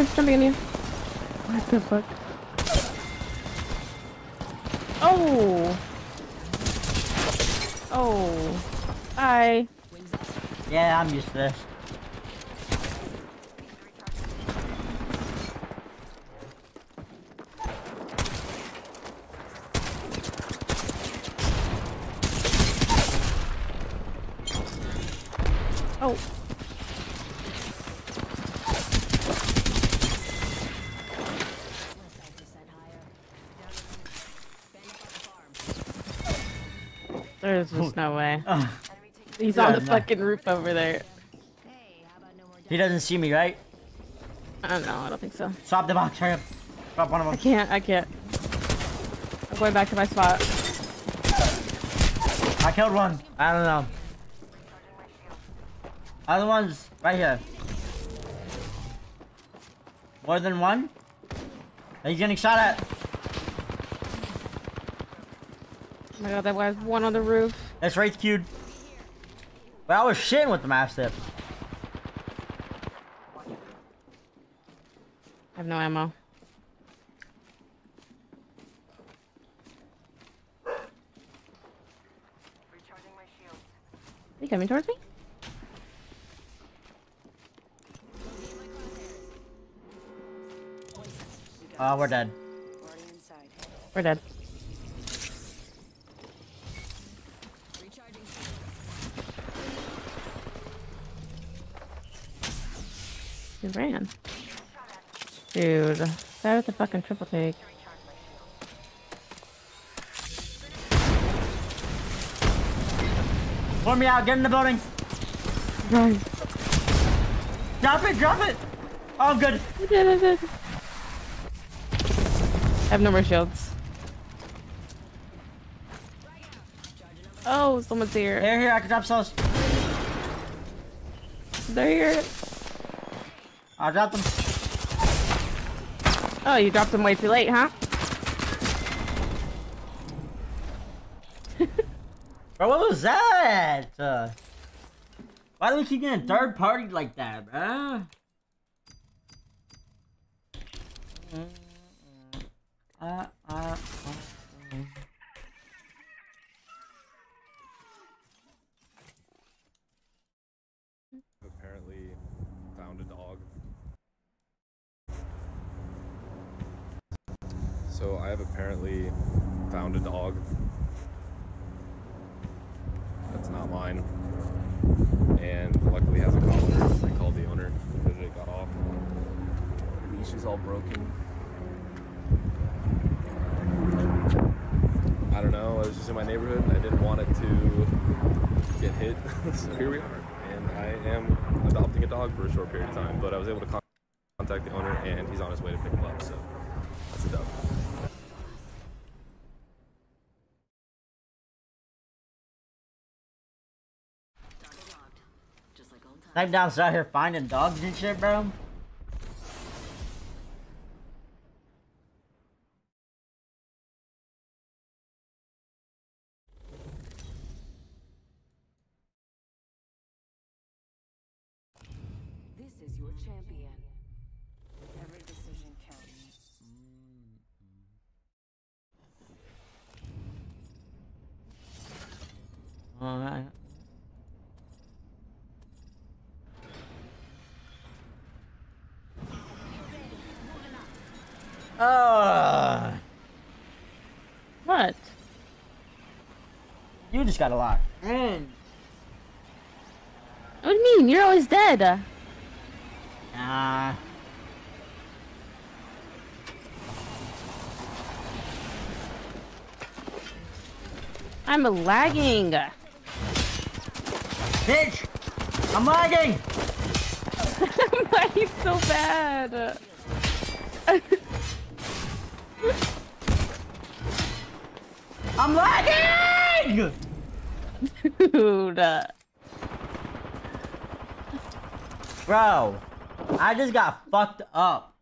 I'm jumping on you. What the fuck? Oh! Oh. Hi. Yeah, I'm used to this. Oh. There's no way. He's on the no. fucking roof over there. He doesn't see me, right? Uh, I don't know, I don't think so. Swap the box, hurry up. Drop one of them. I can't, I can't. I'm going back to my spot. I killed one. I don't know. Other one's right here. More than one? He's getting shot at. Oh my god, that was one on the roof. That's right, queued. But I was shitting with the mastiff. I have no ammo. Are you coming towards me? Oh, we're dead. We're dead. He ran. Dude, that was a fucking triple take. Pour me out, get in the building. Run. Drop it, drop it. Oh, good. I did, I did. I have no more shields. Oh, someone's here. Here, here, I can drop sauce. They're here. I dropped them. Oh, you dropped them way too late, huh? Bro, what was that? Uh, why do we keep getting third party like that, bro? Uh, uh, uh, mm. Apparently found a dog. So I have apparently found a dog. That's not mine. And luckily has a collar. I called the owner because it got off. The Leash is all broken. I don't know. I was just in my neighborhood and I didn't want it to get hit. so here we are. And I am adopting a dog for a short period of time. But I was able to contact the owner and he's on his way to pick him up. So that's a dub. Snipe down out here finding dogs and shit, bro. This is your champion. Every decision counts. Alright. Uh, What? you just got a lot. Mm. What do you mean? You're always dead. Ah. I'm lagging. Bitch! I'm lagging! I'm lagging so bad. I'm lagging! Dude. Uh, Bro, I just got fucked up.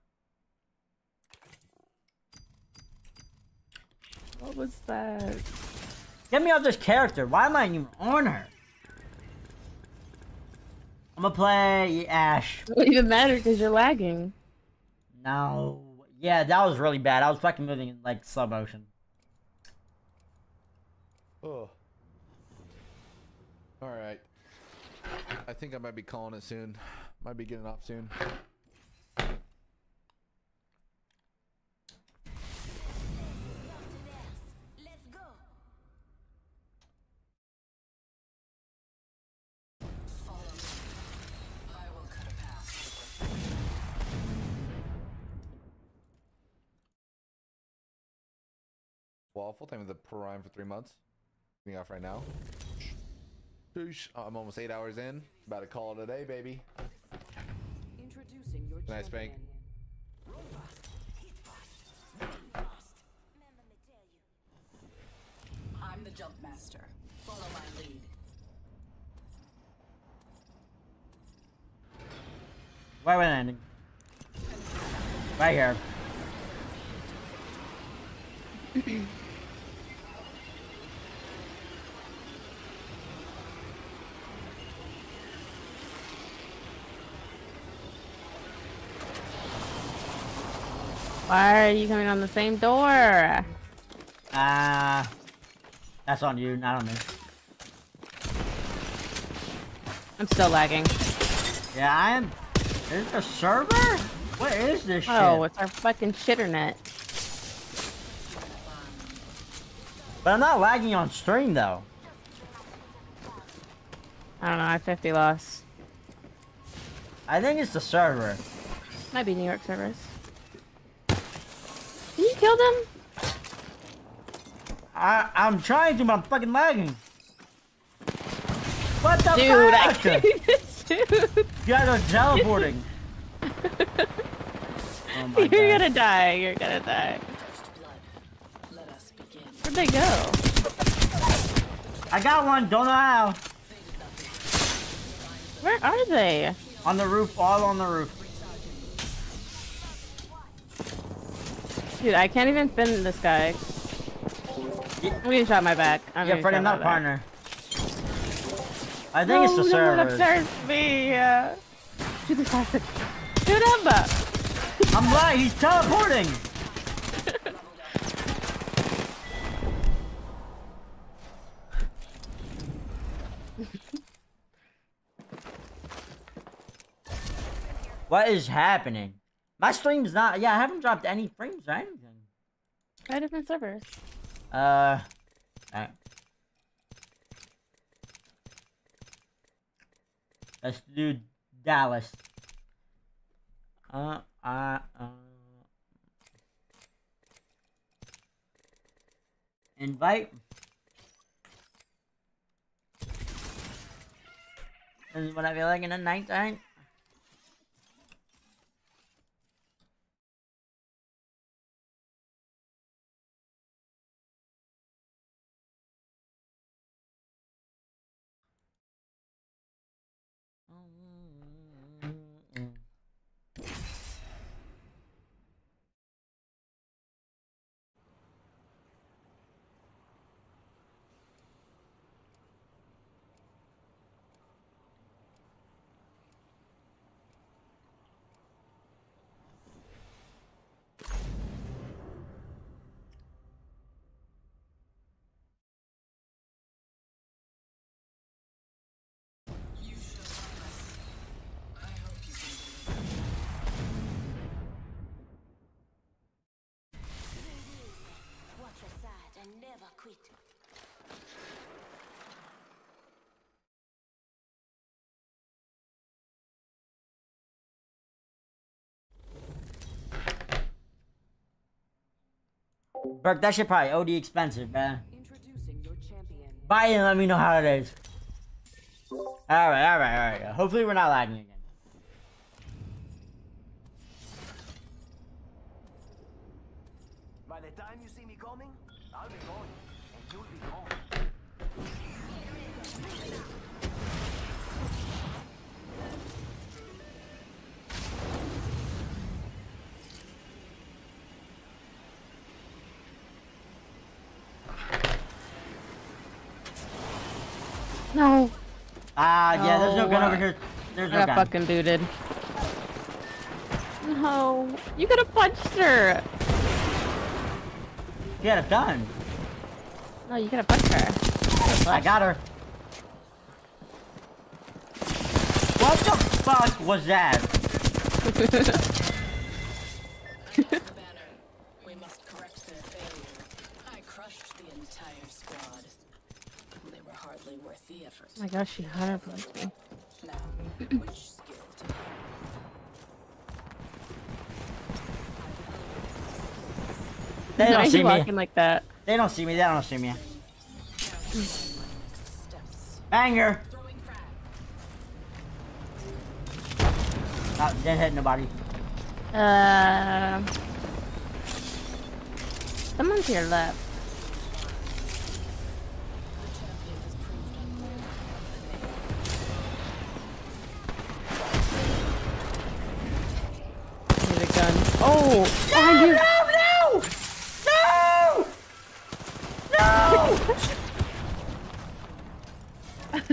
What was that? Get me off this character. Why am I even on her? I'm gonna play Ash. It doesn't even matter because you're lagging. No. Yeah, that was really bad. I was fucking moving in like slow motion. Oh. All right. I think I might be calling it soon. Might be getting off soon. Well, full time with the prime for three months. Getting off right now. Shoosh. Oh, I'm almost eight hours in. About to call it a day, baby. Introducing your Nice spank. I'm the jump master. Follow my lead. Where are we landing? Right here. Why are you coming on the same door? Ah. that's on you, not on me. I'm still lagging. Yeah, I am. Is it a server? What is this shit? Oh, it's our fucking shitternet. But I'm not lagging on stream though. I don't know. I 50 loss. I think it's the server. Might be New York servers. Kill them? I I'm trying to, but I'm fucking lagging. What the Dude, I fuck? can't dude. You guys are teleporting. oh my You're God. gonna die. You're gonna die. Where'd they go? I got one. Don't know how. Where are they? On the roof. All on the roof. Dude, I can't even fin this guy. I'm getting shot in my back. I'm yeah, Freddy, I'm not my a back. partner. I think it's the no, no, server. No, there's me. Uh, shoot the classic. Shoot him. I'm right. He's teleporting. what is happening? My stream's not. Yeah, I haven't dropped any frames or anything. Try different servers. Uh. alright. Let's do Dallas. Uh, uh, uh. Invite. This is what I feel like in the nighttime. Burke, that shit probably OD expensive, man. Introducing your champion. Buy it and let me know how it is. Alright, alright, alright. Hopefully we're not lagging again. No. Ah, yeah, there's no gun over here. There's I no got gun. fucking booted. No. You could have punched her. You had a gun. No, you could have punched her. I got her. What the fuck was that? We must correct their failure. I crushed the entire squad. They were hardly worth the effort. Oh my gosh, she hunter punched me. Now, which skill to They don't are see you me. walking like that? They don't see me. They don't see me. Banger. Oh, didn't hit nobody. Uh, someone's here left. A gun. Oh, behind you. no, no, no.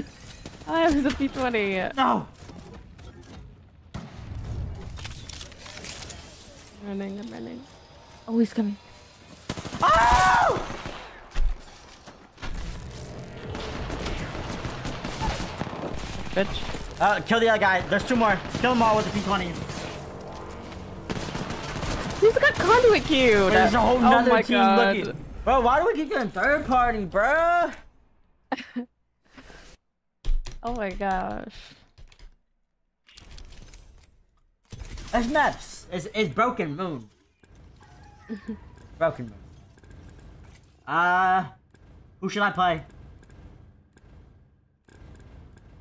It was a P20. No. Running, I'm running. Oh, he's coming. Oh! Bitch. Uh, kill the other guy. There's two more. Kill them all with the P20. He's got conduit queued. There's a whole oh nother my team God. looking. Bro, why do we keep getting third party, bro? Oh my gosh. That's maps. It's, it's Broken Moon. Broken Moon. Uh, who should I play?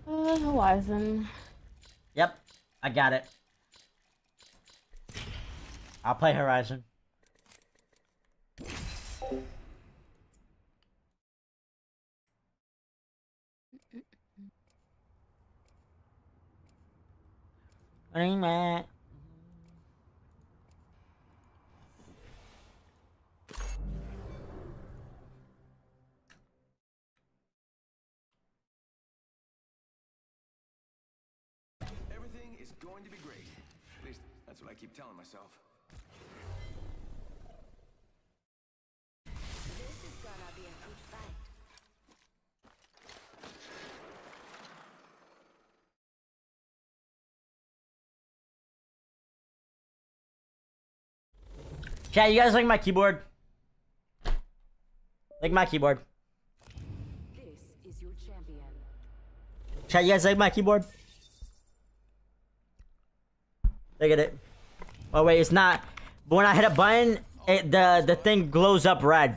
Uh, Horizon. Yep, I got it. I'll play Horizon. Man. Everything is going to be great. At least that's what I keep telling myself. Chat, you guys like my keyboard? Like my keyboard. This is your champion. Chat, you guys like my keyboard? Look at it. Oh wait, it's not. But when I hit a button, it, the the thing glows up red.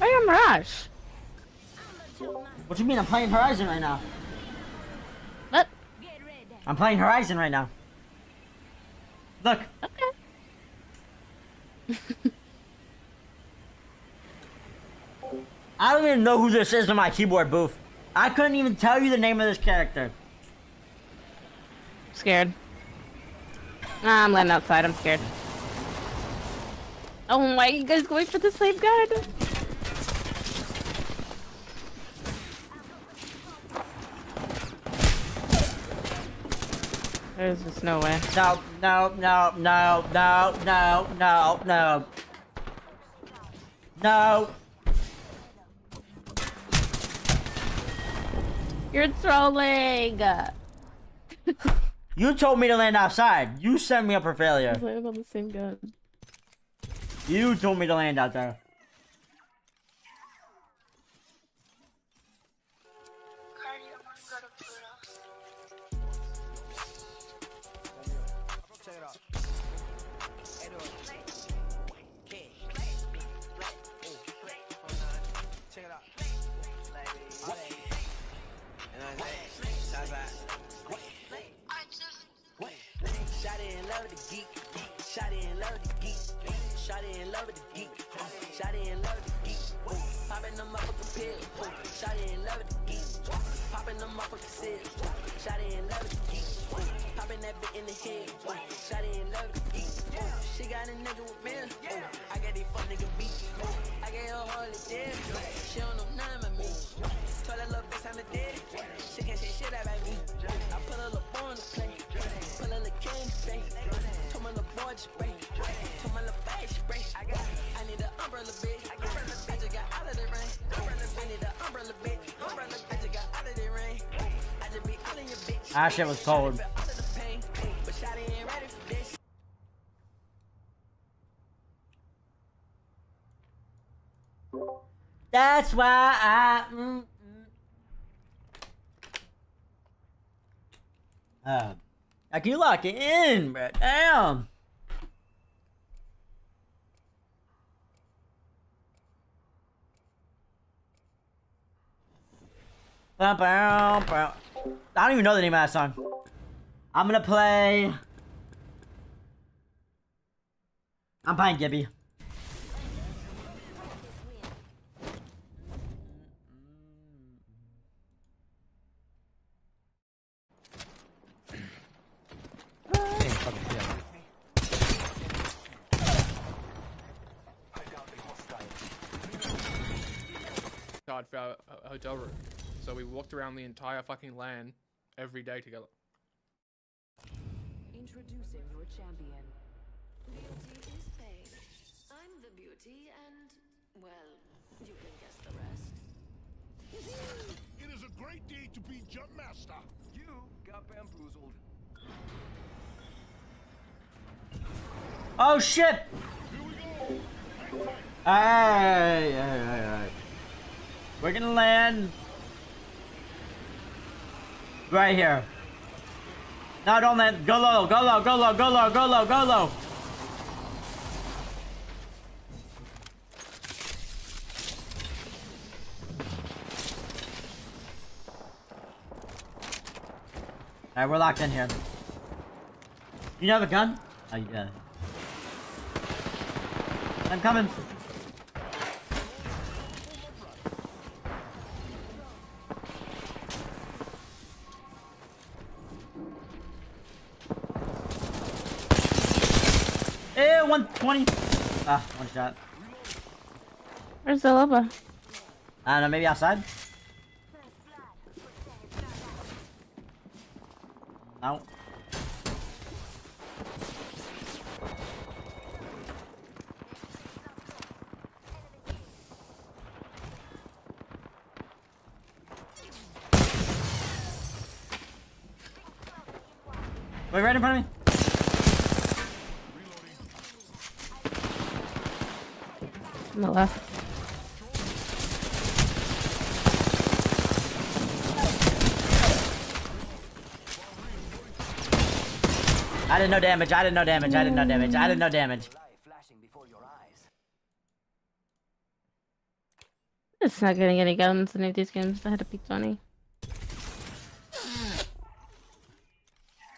I am Rush. What do you mean? I'm playing Horizon right now. I'm playing Horizon right now. Look. Okay. I don't even know who this is in my keyboard booth. I couldn't even tell you the name of this character. Scared. Nah, I'm letting outside. I'm scared. Oh my, you guys going for the same gun? There's just no way. No, no, no, no, no, no, no, no. No. You're trolling. You told me to land outside. You set me up for I failure. was landing on the same gun. You told me to land out there. Got a nigga with me. I got these fuck nigga beat. I gave her all the deal. She don't know none of me. Told that little bitch I'm the dead. She can't say shit about me. I put a little boy on the plate. Put a little king straight. Told my little boy to spray. Told my little bag spray. I got, I need an umbrella bitch. I got out of the rain. Bitch, need an umbrella bitch. Umbrella bitch, I got out of the rain. I just be out in your bitch. That shit was cold. That's why I. Mm, mm. Uh, can you lock it in, bro? Damn. I don't even know the name of that song. I'm gonna play. I'm playing Gibby. Dang, fucking yeah. Card for our uh, hotel room. So we walked around the entire fucking land every day together. Introducing your champion. Beauty is pain. I'm the beauty, and well, you can guess the rest. It is a great day to be jump master. You got bamboozled. Oh shit! Hey, hey, hey, hey. We're gonna land right here. No, don't land. Go low, go low, go low, go low, go low, go low. Alright, we're locked in here. You have a gun? Oh, yeah. I'm coming. Eh, 120. Ah, one shot. Where's the loba? I don't know, maybe outside? No. Wait, right in front of me. On the left. I didn't know damage. I didn't know damage. I didn't know damage. I didn't know damage. It's not getting any guns in any of these games. I had to pick 20.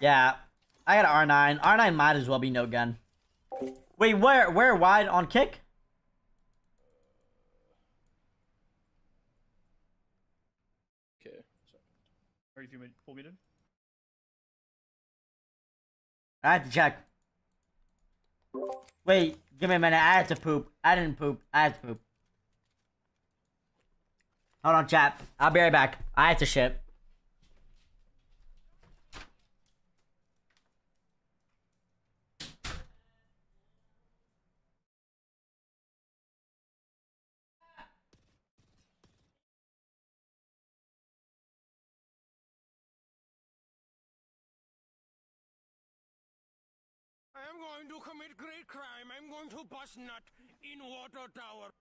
Yeah, I got an R9. R9 might as well be no gun. Wait, where? Where? Wide on kick? Are you full muted? I have to check. Wait, give me a minute. I have to poop. I didn't poop. I have to poop. Hold on, chat. I'll be right back. I have to shit. To commit great crime. I'm going to bust nut in water tower.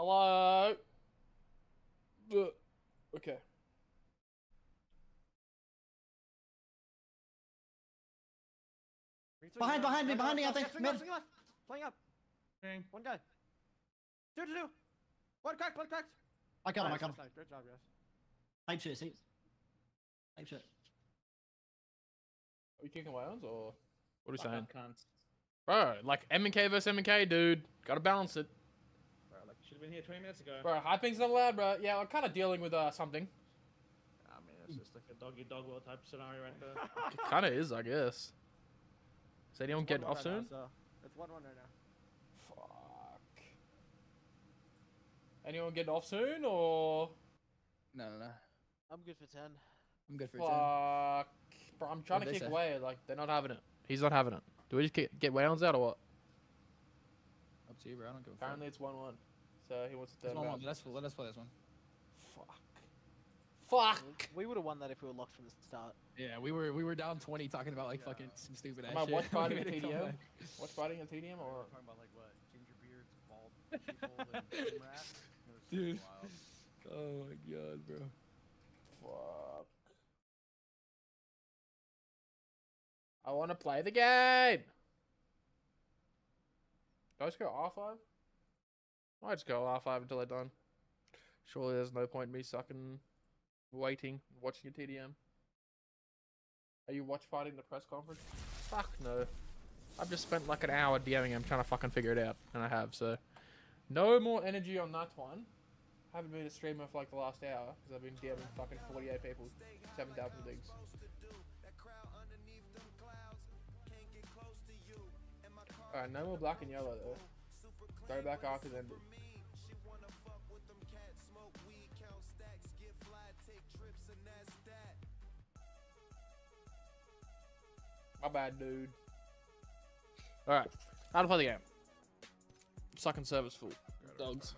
Hello. Uh, Okay. Behind, behind me, behind me, I think. Swing left, swing left. Playing up. One guy. Two to two. One cracked, one cracked. I got him, I got him. nice, nice. Great job, guys. Type shit, see? Type shit. Are we kicking Wales or what are we saying? Bro, like M and K versus M and K, dude. Gotta balance it. Bro, like, should have been here 20 minutes ago. Bro, hyping's not allowed, bro. Yeah, I'm kind of dealing with uh something. I mean, it's just like a doggy dog world type scenario right there. It kind of is, I guess. Is anyone It's getting off right soon? Now, so it's 1 1 right now. Fuck. Anyone getting off soon or? No, no, no. I'm good for 10. I'm good for a Fuck. Bro, I'm trying to What'd they kick say? away. Like they're not having it. He's not having it. Do we just get, get Wales out or what? 10. Up to you, bro. I don't give a fuck. Apparently it's one one. So he wants to It's turn one it. Let's let us play this one. Fuck. Fuck! We would have won that if we were locked from the start. Yeah, we were we were down 20 talking about like fucking some stupid ass Am I shit. watch We partying made at a TDM? comeback. Watch partying at TDM or? Talking about like what? Ginger beards, bald people, and gym rat? It was so Dude. wild. Oh my god, bro. Fuck. I want to play the game. Do I just go R5? I just go R5 until they're done. Surely there's no point in me sucking, waiting, watching a TDM. Are you watch partying the press conference? Fuck no. I've just spent like an hour DMing him trying to fucking figure it out, and I have, so. No more energy on that one. Haven't been a streamer for like the last hour, because I've been DMing fucking 48 people, 7,000 digs. Alright, no more black and yellow though. Throwback arc has ended. My bad, dude. Alright, how to play the game. Sucking service full. Dogs.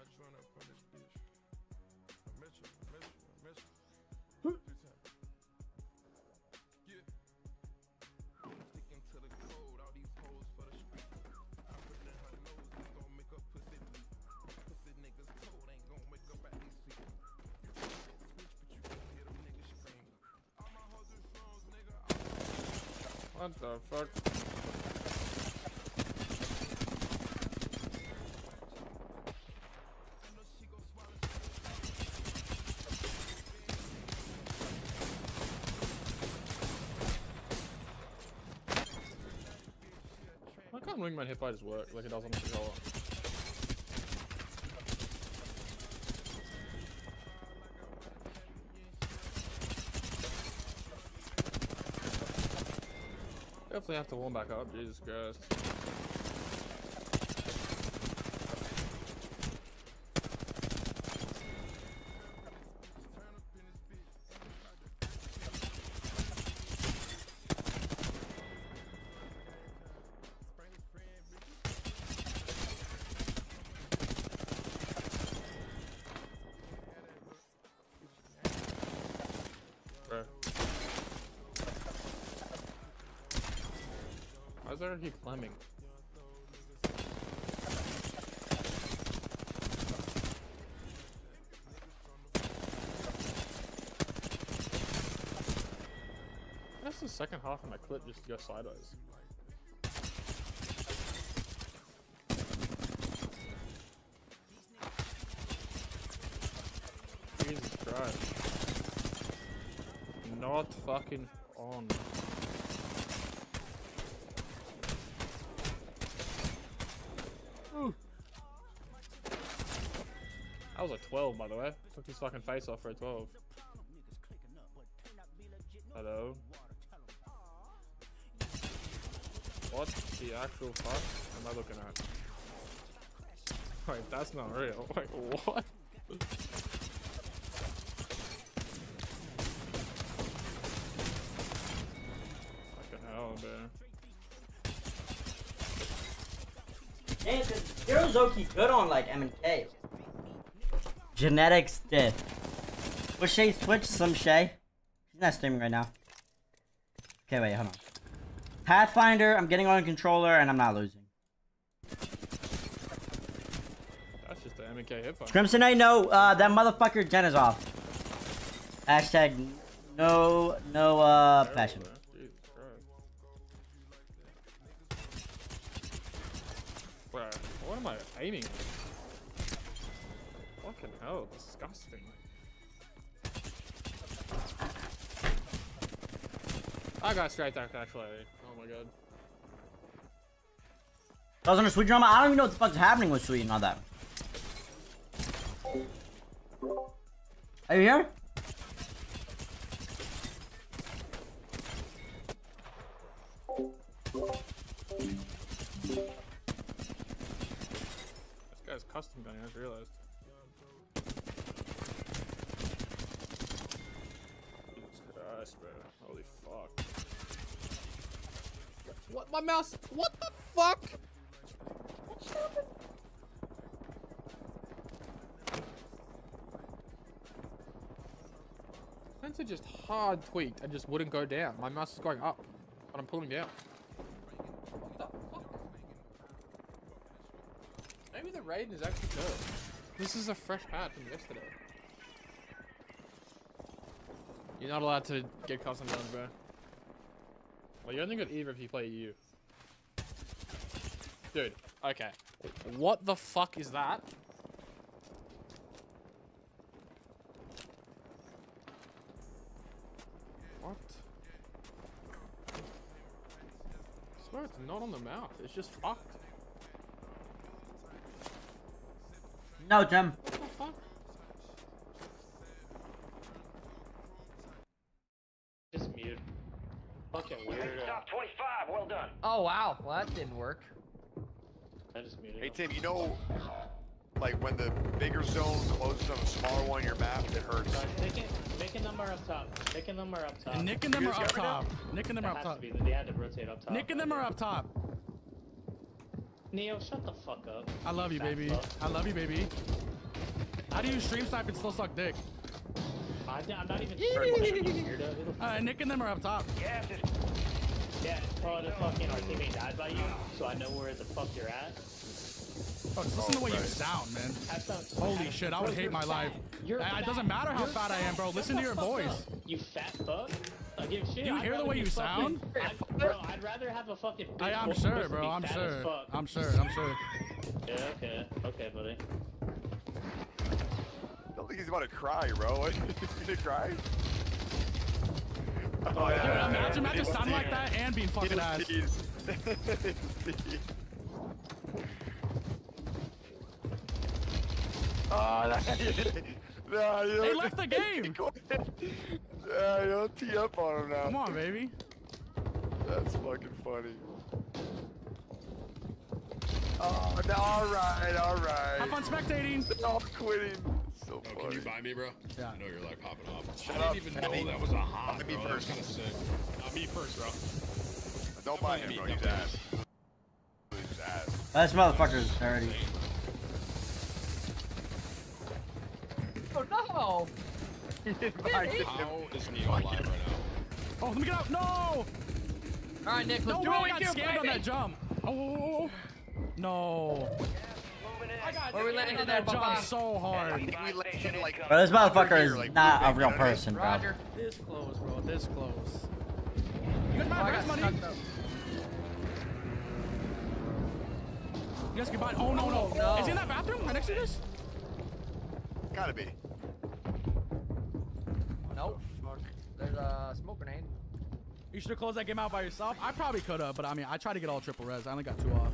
What the fuck? Can't wingman hit fighters work like it does on the controller? Definitely have to warm back up, Jesus Christ. There he climbing? That's the second half of my clip just to go sideways. Jesus Christ. Not fucking 12, by the way. Took his fucking face off for a 12. Hello? What the actual fuck am I looking at? Wait, that's not real. Wait, what? Fucking hell, man. Yeah, cause Hero's Oki good on like M and K. Genetics did. Was Shay Twitch some Shay? She's not streaming right now. Okay, wait, hold on. Pathfinder, I'm getting on a controller and I'm not losing. That's just the MK hip. Crimson, I know uh, that motherfucker Jen is off. Hashtag no no uh passion. There actually. Oh my god. I was a sweet drama. I don't even know what the fuck's happening with sweet and all that. Are you here? My mouse? What the fuck? What happened? Sensor just hard tweaked and just wouldn't go down. My mouse is going up, but I'm pulling down. What the fuck? Maybe the Raiden is actually good. This is a fresh patch from yesterday. You're not allowed to get custom guns, bro. Well, you're only good either if you play you. Dude, okay. What the fuck is that? What? I swear it's not on the mouth. It's just fucked. No, Jim. Oh wow, well that didn't work. I just muted. Hey Tim, you know, like when the bigger zone closes on a smaller one in your map, it hurts. Guys, make it, make a number up top. Make a number up top. And Nick and them are up got me now? top. Nick and them are up top. to. They had to rotate up top. Nick and them are up top. Neo, shut the fuck up. I love you, Fat baby. fuck. I love you, baby. How do you stream snipe and still suck dick? I, I'm not even sure. you weirdo. Who the Uh, Nick and them are up top. Yeah, is Yeah, well, the fucking our teammate died by you, so I know where the fuck you're at. Bro, just listen to oh, the way you sound, man. Have some- Holy have- shit, I would hate my fat. life. You're fat. It doesn't matter how You're fat I am, bro. Shut Listen to your voice. up, You fat fuck. I give a shit. You I'd hear the way you fucking- sound? I'd, bro, I'd rather have a fucking. Big I, I'm sure, bro. I'm sure. I'm sure. I'm sure. Yeah, okay. Okay, buddy. I don't think he's about to cry, bro. What? He's gonna cry? Oh, Dude, imagine, imagine sounding like that and being fucking ass. Oh, no, you They left the game. yeah, you don't tee up on him now. Come on, baby. That's fucking funny. Oh, no, all right, all right. Have fun spectating. They're quitting. So Oh, funny. can you buy me, bro? Yeah. I know you're like popping off. Shut I up, didn't even Fatty. know that was a hot, Buy me bro. first. That's kind of sick. Not me first, bro. Don't buy him, bro. He's ass. He's ass. This motherfucker's dirty. Oh no! How is Neo alive right now? Oh, let me get out. No! Alright, Nick, No let's do way what I we got do, scammed on that jump. Oh, oh, oh, oh. No. Where we landing on there, that jump so hard. We landed like Bro, this motherfucker is like, not a real you know what I mean? person, bro. Roger. This close, bro. This close. You guys Oh, buy I money? You guys can buy. Oh, no, no. Oh, no. Is he in that bathroom right next to this? Gotta be. Nope. There's a smoke grenade. You should have closed that game out by yourself. I probably could have, but I mean, I tried to get all triple res. I only got two off.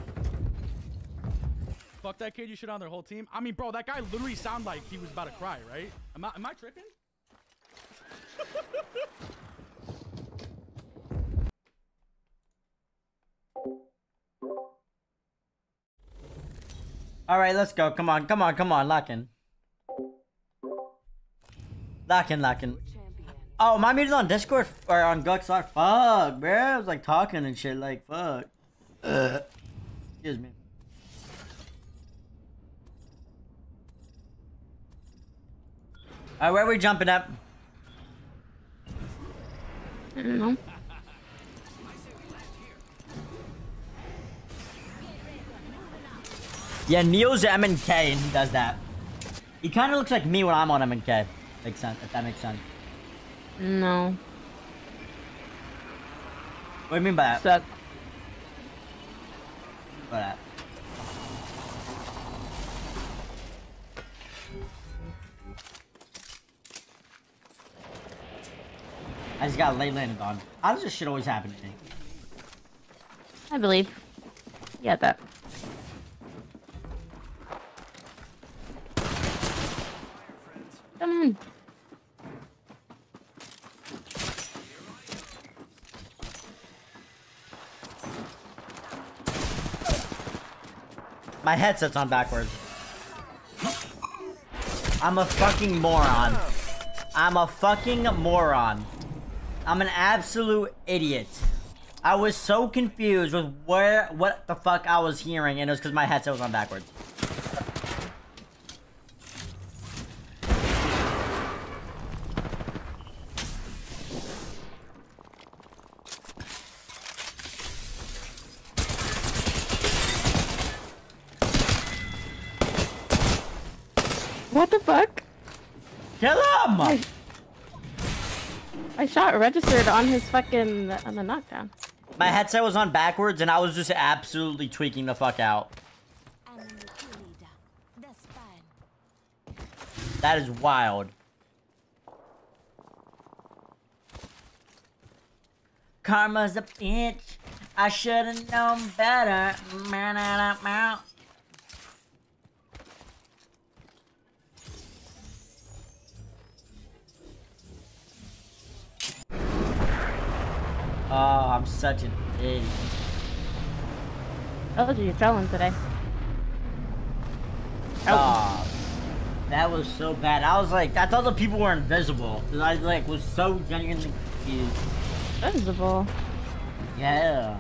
Fuck that kid. You shit on their whole team. I mean, bro, that guy literally sounded like he was about to cry, right? Am I, am I tripping? All right, let's go. Come on, come on, come on. Lock in. Lock in, lock in. Oh, my muted on Discord or on GoXLR. Fuck, bro. I was like talking and shit. Like, fuck. Ugh. Excuse me. Alright, where are we jumping up? I don't know. Yeah, Neo's MNK and he does that. He kind of looks like me when I'm on MK. Makes sense, if that makes sense. No. What do you mean by that? Suck. By that? I just got late landed on. How does this shit always happen to me? I believe. Yeah, that. Come on. My headset's on backwards. I'm a fucking moron. I'm a fucking moron. I'm an absolute idiot. I was so confused with where, what the fuck I was hearing, and it was because my headset was on backwards. Registered on his fucking on the knockdown. My headset was on backwards, and I was just absolutely tweaking the fuck out. That is wild. Karma's a bitch. I should've known better. Man, out, out. Oh, I'm such an idiot. Told you you're trolling today. Oh, ah, that was so bad. I was like, I thought the people were invisible. I like was so genuinely confused. Invisible. Yeah.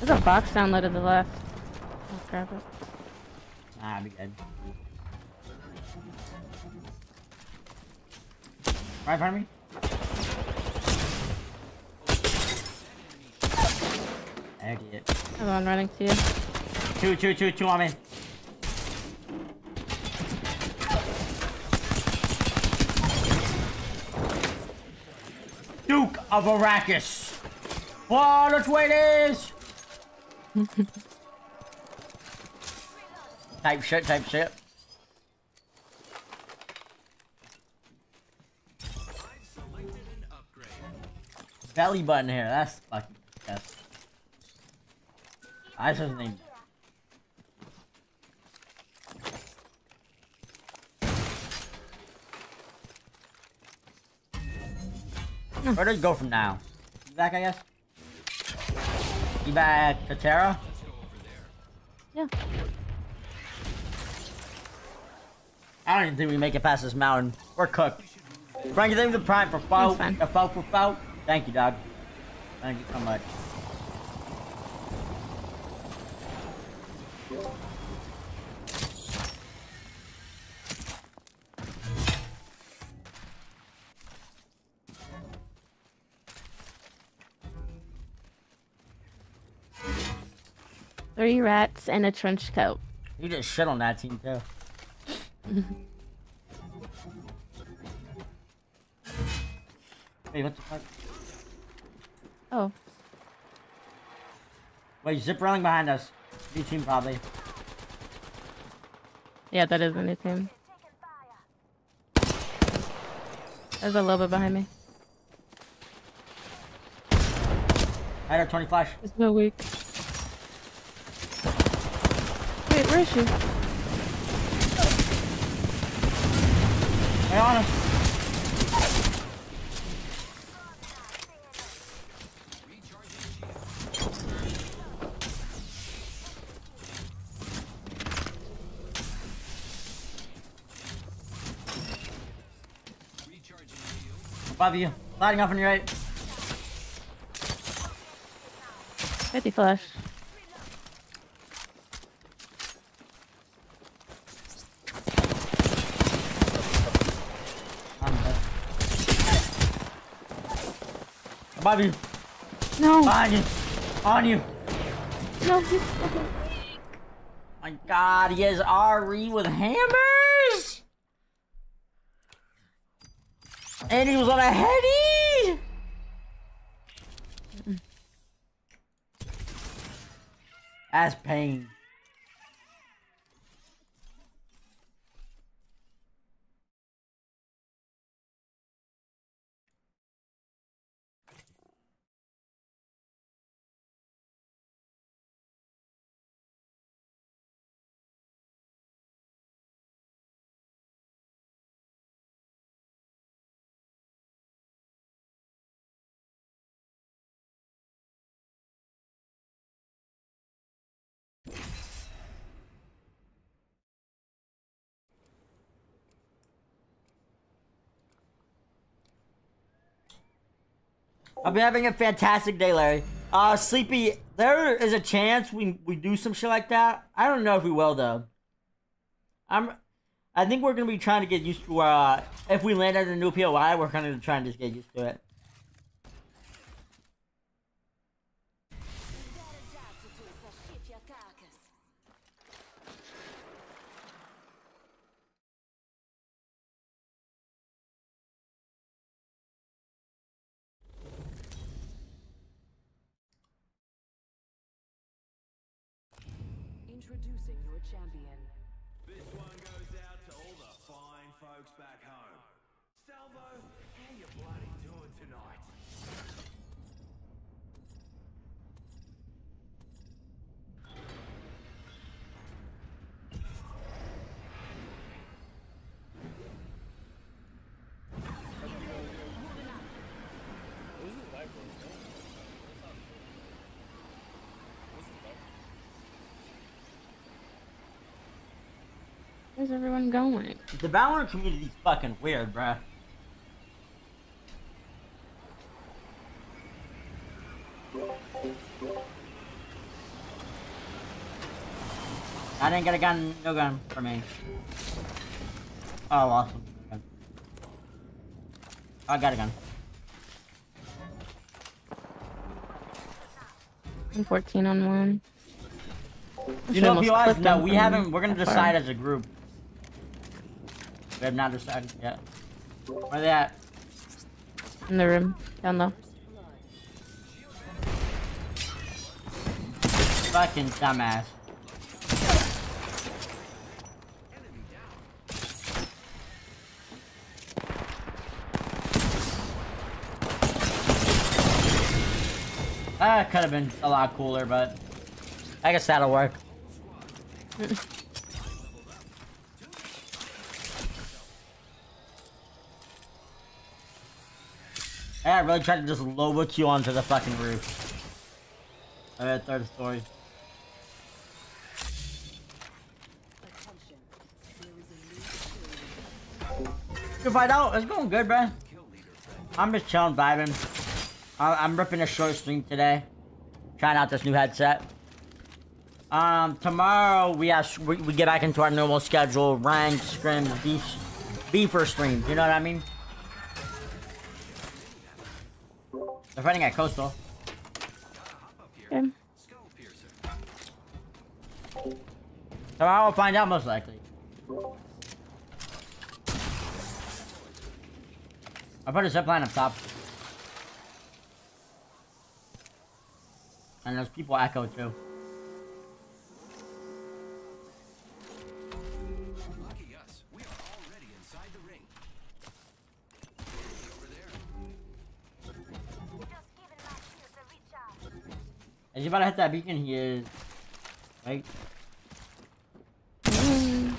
There's a box download to the left. I'll grab it. Nah, I'll be good. Right in Idiot. I'm on running to you. Two, two, two, two on me. Duke of Arrakis. What a way it is. type shit, type shit. Belly button here, that's fucking yes. I just name. Where do you go from now? You back, I guess? You back to Terra? Yeah. I don't even think we make it past this mountain. We're cooked. Frankie, thank you for the prime for foul. A foul for foul. Thank you, dog. Thank you so much. Three rats and a trench coat. You just shit on that team too. Hey, what the fuck? Oh. Wait, zip running behind us. New team probably. Yeah, that is a new team. There's a little bit behind me. I had a 20 flash. It's no weak. Wait, where is she? Hey, on us. Above you. Lighting off on your right. 50 flash. Above you. No. Behind you. On you. No, he's fucking On my god, he has Ari with hammers! And he was on a heady! That's pain. I've been having a fantastic day, Larry. Uh, Sleepy, there is a chance we we do some shit like that. I don't know if we will though. I'm, I think we're gonna be trying to get used to uh, if we land at a new POI, we're kind of trying to just get used to it. Where's everyone going? The Valorant community's fucking weird, bruh. I didn't get a gun, no gun for me. Oh, awesome. I got a gun. I'm 14 on one. You know, Almost POIs? clipped No, we haven't. We're gonna that far. decide as a group. We have not decided yet. Where they at? In the room, down low. Fucking dumbass. Ah, that could have been a lot cooler, but I guess that'll work. Yeah, I really tried to just low you onto the fucking roof. Alright, third story. You find out, it's going good, bruh. I'm just chilling, vibing. I I'm ripping a short stream today. Trying out this new headset. Um, tomorrow we have we, we get back into our normal schedule, ranked scrims, beef, beefer streams. You know what I mean? They're fighting at coastal. Tomorrow we'll find out most likely. I put a zipline up top. And there's people echo too. Is he about to hit that beacon? He is. Right? Mm.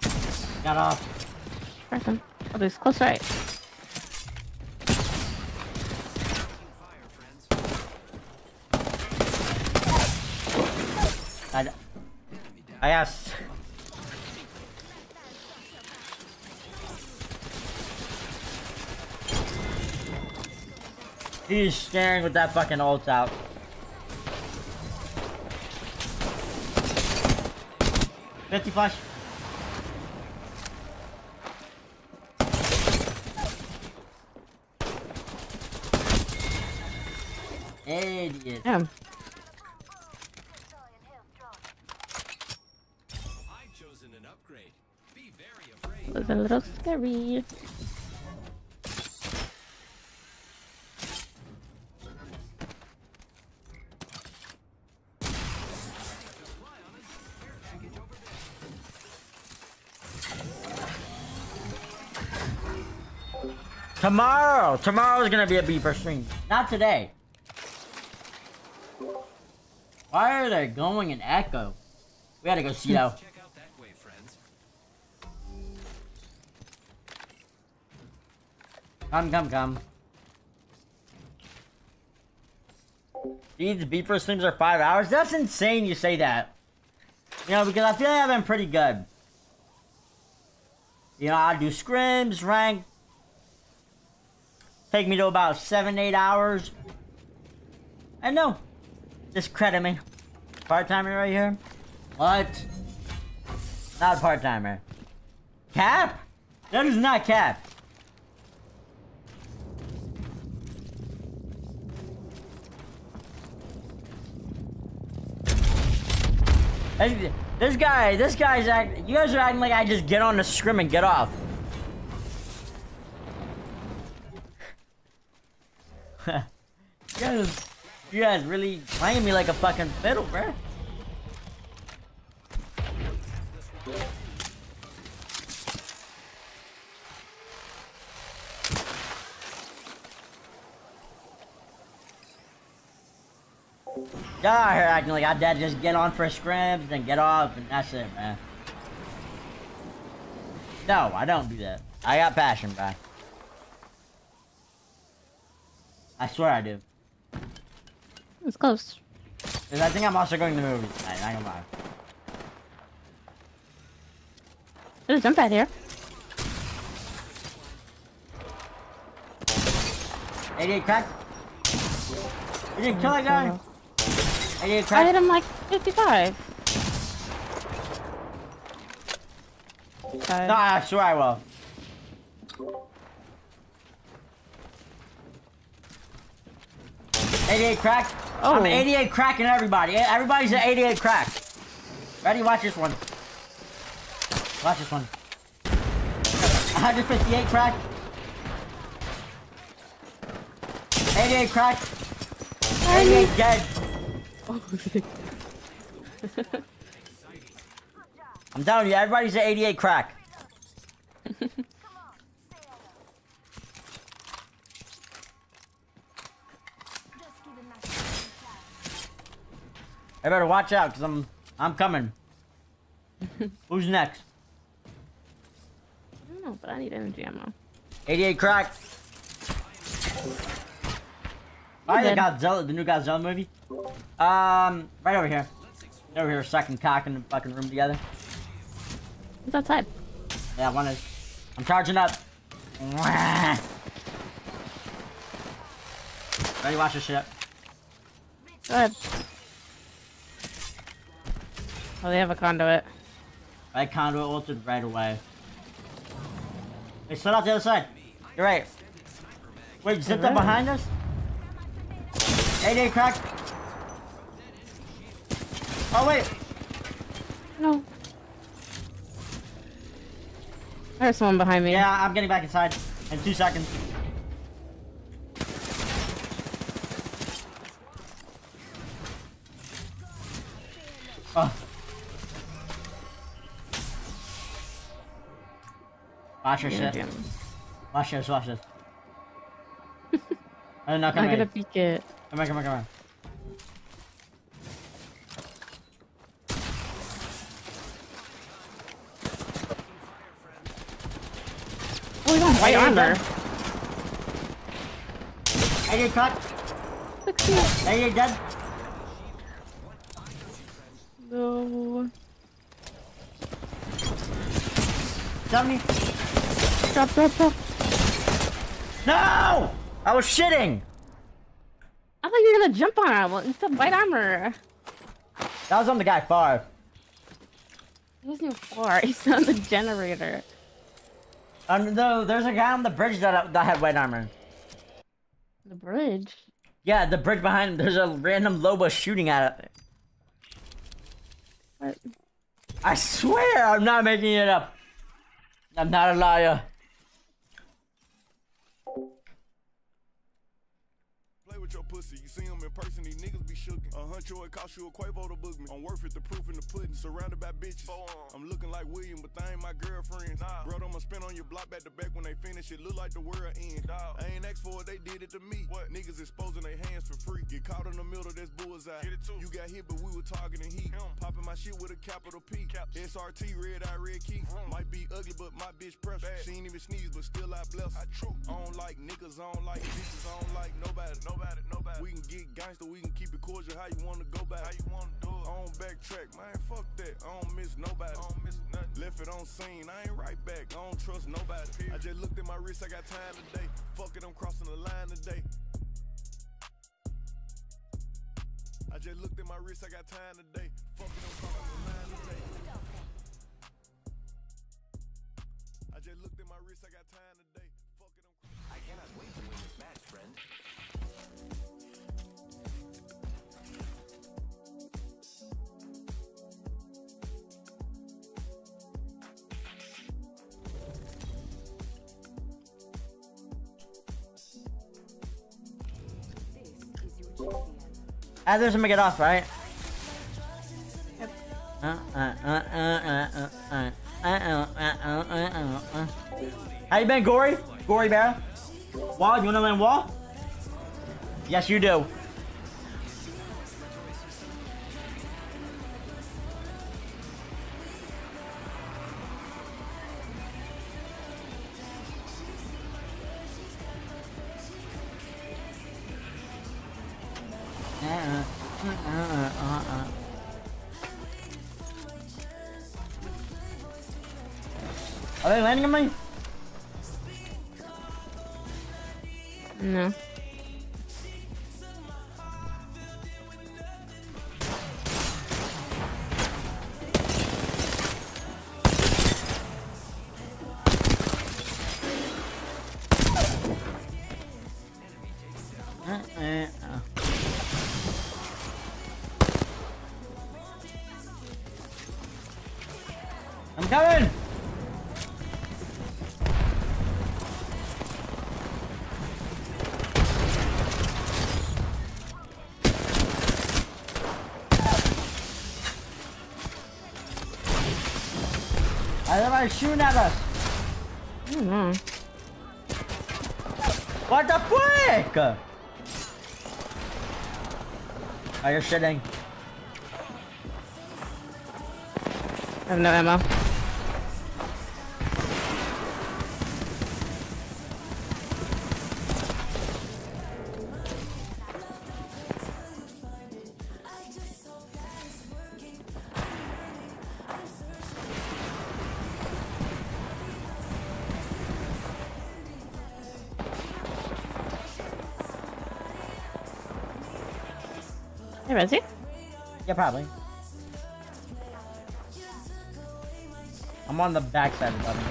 Got off. Person. Oh, there's close right. I, I asked. He's staring with that fucking ult out. 50 flash. Idiot. Damn. It was a little scary. Tomorrow! Tomorrow is gonna be a beeper stream. Not today. Why are they going in echo? We gotta go see though. Come, come, come. These beeper streams are five hours? That's insane you say that. You know, because I feel like I've been pretty good. You know, I do scrims, rank. Take me to about seven, eight hours. I know. Discredit me. Part-timer right here? What? Not part-timer. Cap? That is not cap. This- guy, this guy's act. You guys are acting like I just get on the scrim and get off. you guys, you guys really playing me like a fucking fiddle, bruh. Y'all out here acting like I dad just get on for scrims, then get off, and that's it, man. No, I don't do that. I got passion, bro. I swear I do. It's close. Because I think I'm also going to the movies tonight, not gonna lie. There's a jump pad here. Eighty-eight crack. You didn't kill that guy. Oh, Eighty-eight I crack. hit him like 55. No, I swear I will. Eighty-eight crack. Oh. I'm Oh. 88 cracking everybody. Everybody's at 88 crack. Ready? Watch this one. Watch this one. 158 crack. 88 crack. 88 dead. I'm telling you, everybody's at 88 crack. I better watch out, cause I'm I'm coming. Who's next? I don't know, but I need energy ammo. 88 crack. Why the. Godzilla, the new Godzilla movie? Um, right over here. Over here, second cock in the fucking room together. It's outside. Yeah, one is. I'm charging up. Ready, watch this shit. Go ahead. Oh, they have a conduit. Right conduit ulted right away. They slid out the other side. You're right. Wait, zipped up behind us? 88 crack. Oh, wait. No. There's someone behind me. Yeah, I'm getting back inside in two seconds. Watch your shit. Watch this, watch this. oh, no, come I'm gonna peek it. Come here, come here, come here. Oh, he's on white armor. Hey, you cut. Hey, you dead. No. Tell me. Drop, drop, drop. No! I was shitting. I thought you were gonna jump on him. It's a white armor. That was on the guy far. He wasn't even far. He's on the generator. Um, no, there's a guy on the bridge that, that had white armor. The bridge. Yeah, the bridge behind him. There's a random Loba shooting at it. What? I swear, I'm not making it up. I'm not a liar. With your pussy, you see him in person, these niggas be shookin'. A huncho, it cost you a Quavo to book me. I'm worth it, the proof in the pudding. Surrounded by bitches. I'm looking like William, but they ain't my girlfriends. Bro, I'ma spin on your block back to back when they finish. It look like the world end. I ain't asked for it, they did it to me. What? Niggas exposing their hands for free. Get caught in the middle, that's bullseye. You got hit, but we were targeting heat. Popping my shit with a capital P. SRT, red eye, red key. Might be ugly, but my bitch precious. She ain't even sneeze, but still I bless. I don't like niggas, I don't like bitches, I don't like nobody. Nobody, nobody. We can get gangster, we can keep it cordial. How you wanna go back? How you wanna do it? I don't backtrack, man. Fuck that. I don't miss nobody. I don't miss nothing. Left it on scene. I ain't right back. I don't trust nobody. I just looked at my wrist. I got time today. Fuck it, I'm crossing the line today. I just looked at my wrist. I got time today. Fuck it, I'm crossing the line Ah, there's him to get off, right? How you been, Gory? Gory Bear? Wall, you wanna land wall? Yes, you do. Ang naman. No. Uh, uh, uh. I'm coming! Why are shooting at us? Mm -hmm. What the frick? Are you shitting? I have no ammo. Probably. I'm on the back side of the button.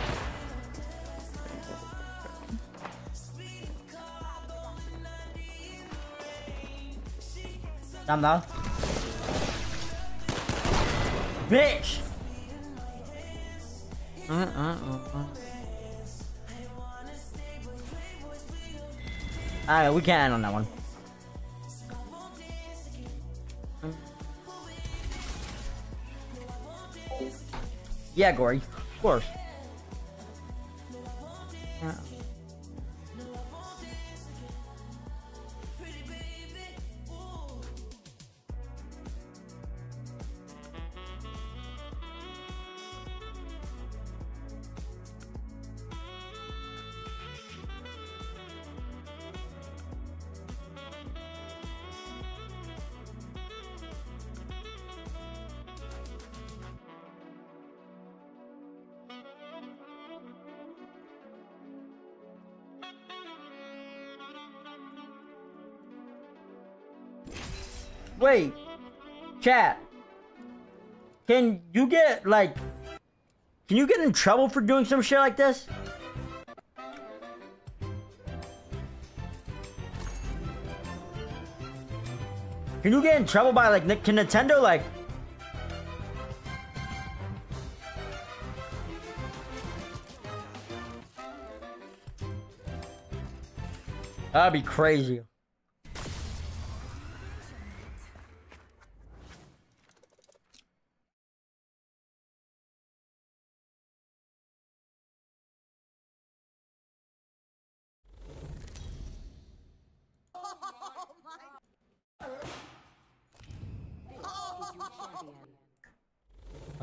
Down down. Bitch! Uh, uh, uh, uh. Alright, we can't end on that one. Yeah, Gory. Of course. like, can you get in trouble for doing some shit like this? Can you get in trouble by like, can Nintendo like, That'd be crazy.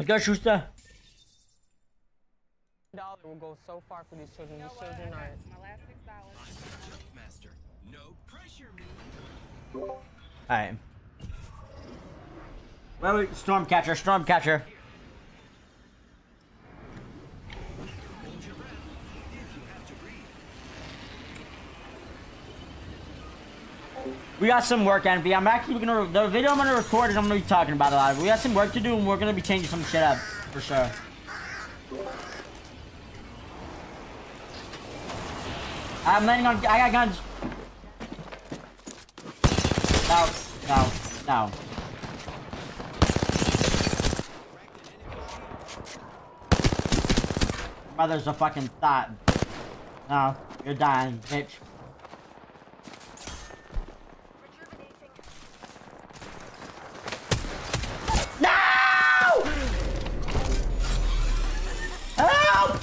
Let's go, Schuster. dollar will go so far for these children. These children are. Alright. Wait, wait, Stormcatcher, Stormcatcher. We got some work, Envy. I'm actually gonna the video I'm gonna record is I'm gonna be talking about a lot. We got some work to do, and we're gonna be changing some shit up for sure. I'm landing on. I got guns. No, no, no. Brother's a fucking thought. No, you're dying, bitch. No! Help!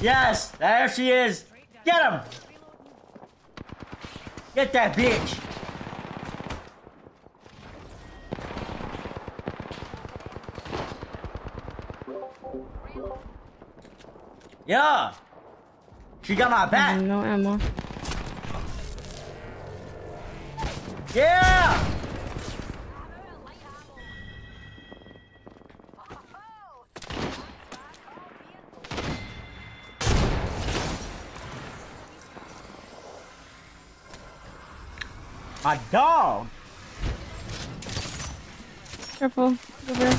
Yes, there she is. Get him! Get that bitch! Yeah! She got my back! No ammo. My dog! Careful. Over.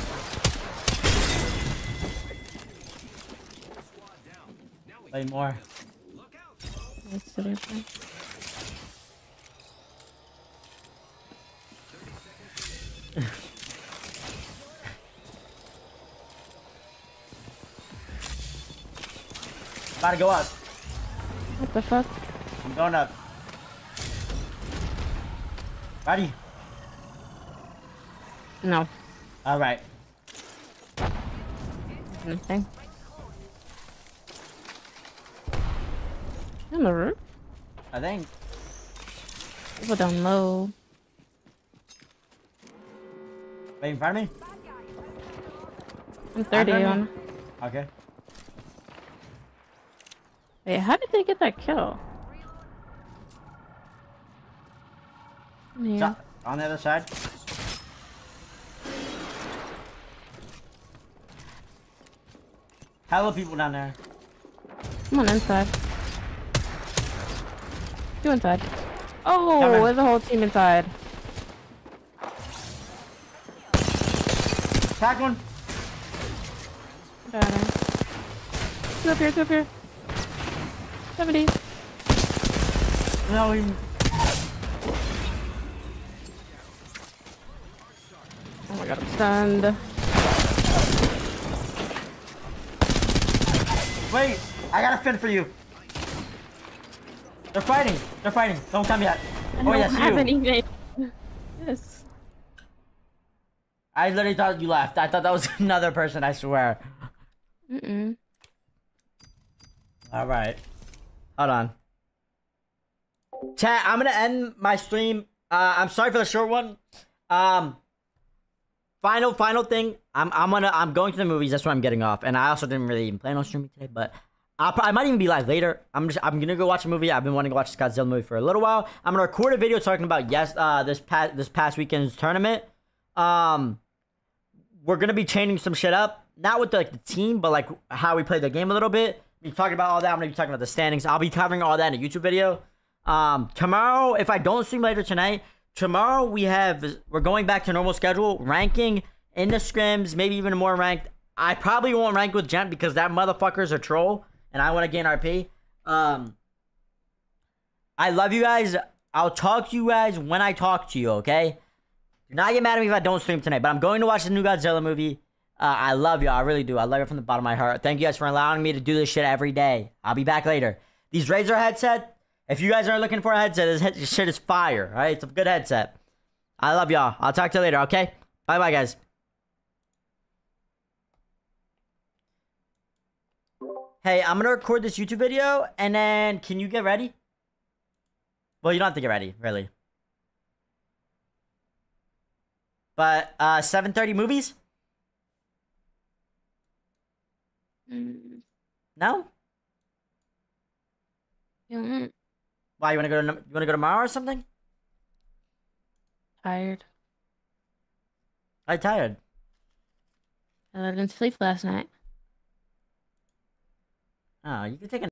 Play more. To do that. About to go up. What the fuck? I'm going up. Ready? No. Alright. Nothing. On the roof? I think. People down low. Wait in front of me? I'm 30 on. Okay. Wait, how did they get that kill? Yeah. So- on the other side. Hello, people down there. Come on inside. Two inside. Oh, there's a whole team inside. Attack one. Got her. Two up here, two up here. 70. No, he... stunned. Wait, I got a fin for you. They're fighting. They're fighting. Don't come yet. I Oh, yes, have you. anything. Yes. I literally thought you left. I thought that was another person, I swear. Mm-mm. Alright. Hold on. Chat, I'm gonna end my stream. Uh, I'm sorry for the short one. Um, final, final thing. I'm, I'm gonna, I'm going to the movies. That's why I'm getting off. And I also didn't really even plan on streaming today, but I'll, I might even be live later. I'm just, I'm gonna go watch a movie. I've been wanting to watch this Godzilla movie for a little while. I'm gonna record a video talking about yes, uh, this past, this past weekend's tournament. Um, we're gonna be changing some shit up. Not with the, like the team, but like how we play the game a little bit. Be talking about all that. I'm gonna be talking about the standings. I'll be covering all that in a YouTube video. Um, tomorrow, if I don't stream later tonight, tomorrow we have we're going back to normal schedule, ranking in the scrims, maybe even more ranked. I probably won't rank with Gent because that motherfucker's a troll, and I want to gain RP. Um, I love you guys. I'll talk to you guys when I talk to you. Okay. Do not get mad at me if I don't stream tonight, but I'm going to watch the new Godzilla movie. Uh, I love you. I really do. I love you from the bottom of my heart. Thank you guys for allowing me to do this shit every day. I'll be back later. These Razer headset, If you guys are looking for a headset, this head- shit is fire. All right, it's a good headset. I love y'all. I'll talk to you later. Okay. Bye, bye, guys. Hey, I'm gonna record this YouTube video, and then can you get ready? Well, you don't have to get ready, really. But uh, 7:30 movies? Mm, No? yeah, Why you wanna go to you wanna go tomorrow or something? tired. I'm tired. I didn't sleep last night. Oh, you can take a